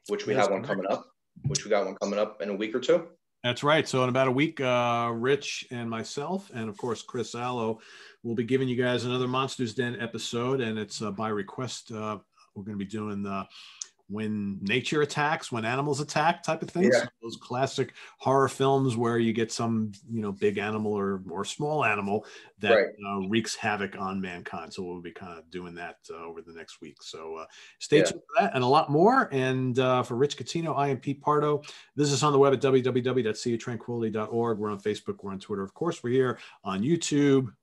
which we yes, have one coming up, which we got one coming up in a week or two. That's right. So in about a week, uh, Rich and myself, and of course Chris Allo, will be giving you guys another Monsters Den episode, and it's uh, by request. We're going to be doing the when nature attacks, when animals attack type of things. Yeah. So those classic horror films where you get some, you know, big animal or, or small animal that right. uh, wreaks havoc on mankind. So we'll be kind of doing that uh, over the next week. So uh, stay yeah. tuned for that and a lot more. And uh, for Rich Catino, I am Pete Pardo. This is on the web at www.seatranquility.org. We're on Facebook. We're on Twitter. Of course, we're here on YouTube.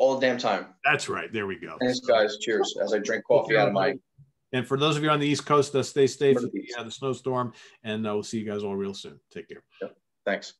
All the damn time. That's right. There we go. Thanks, guys. Cheers. As I drink coffee out of my and for those of you on the East Coast, uh, stay safe Yeah, the, snowstorm, and uh, we'll see you guys all real soon. Take care. Thanks.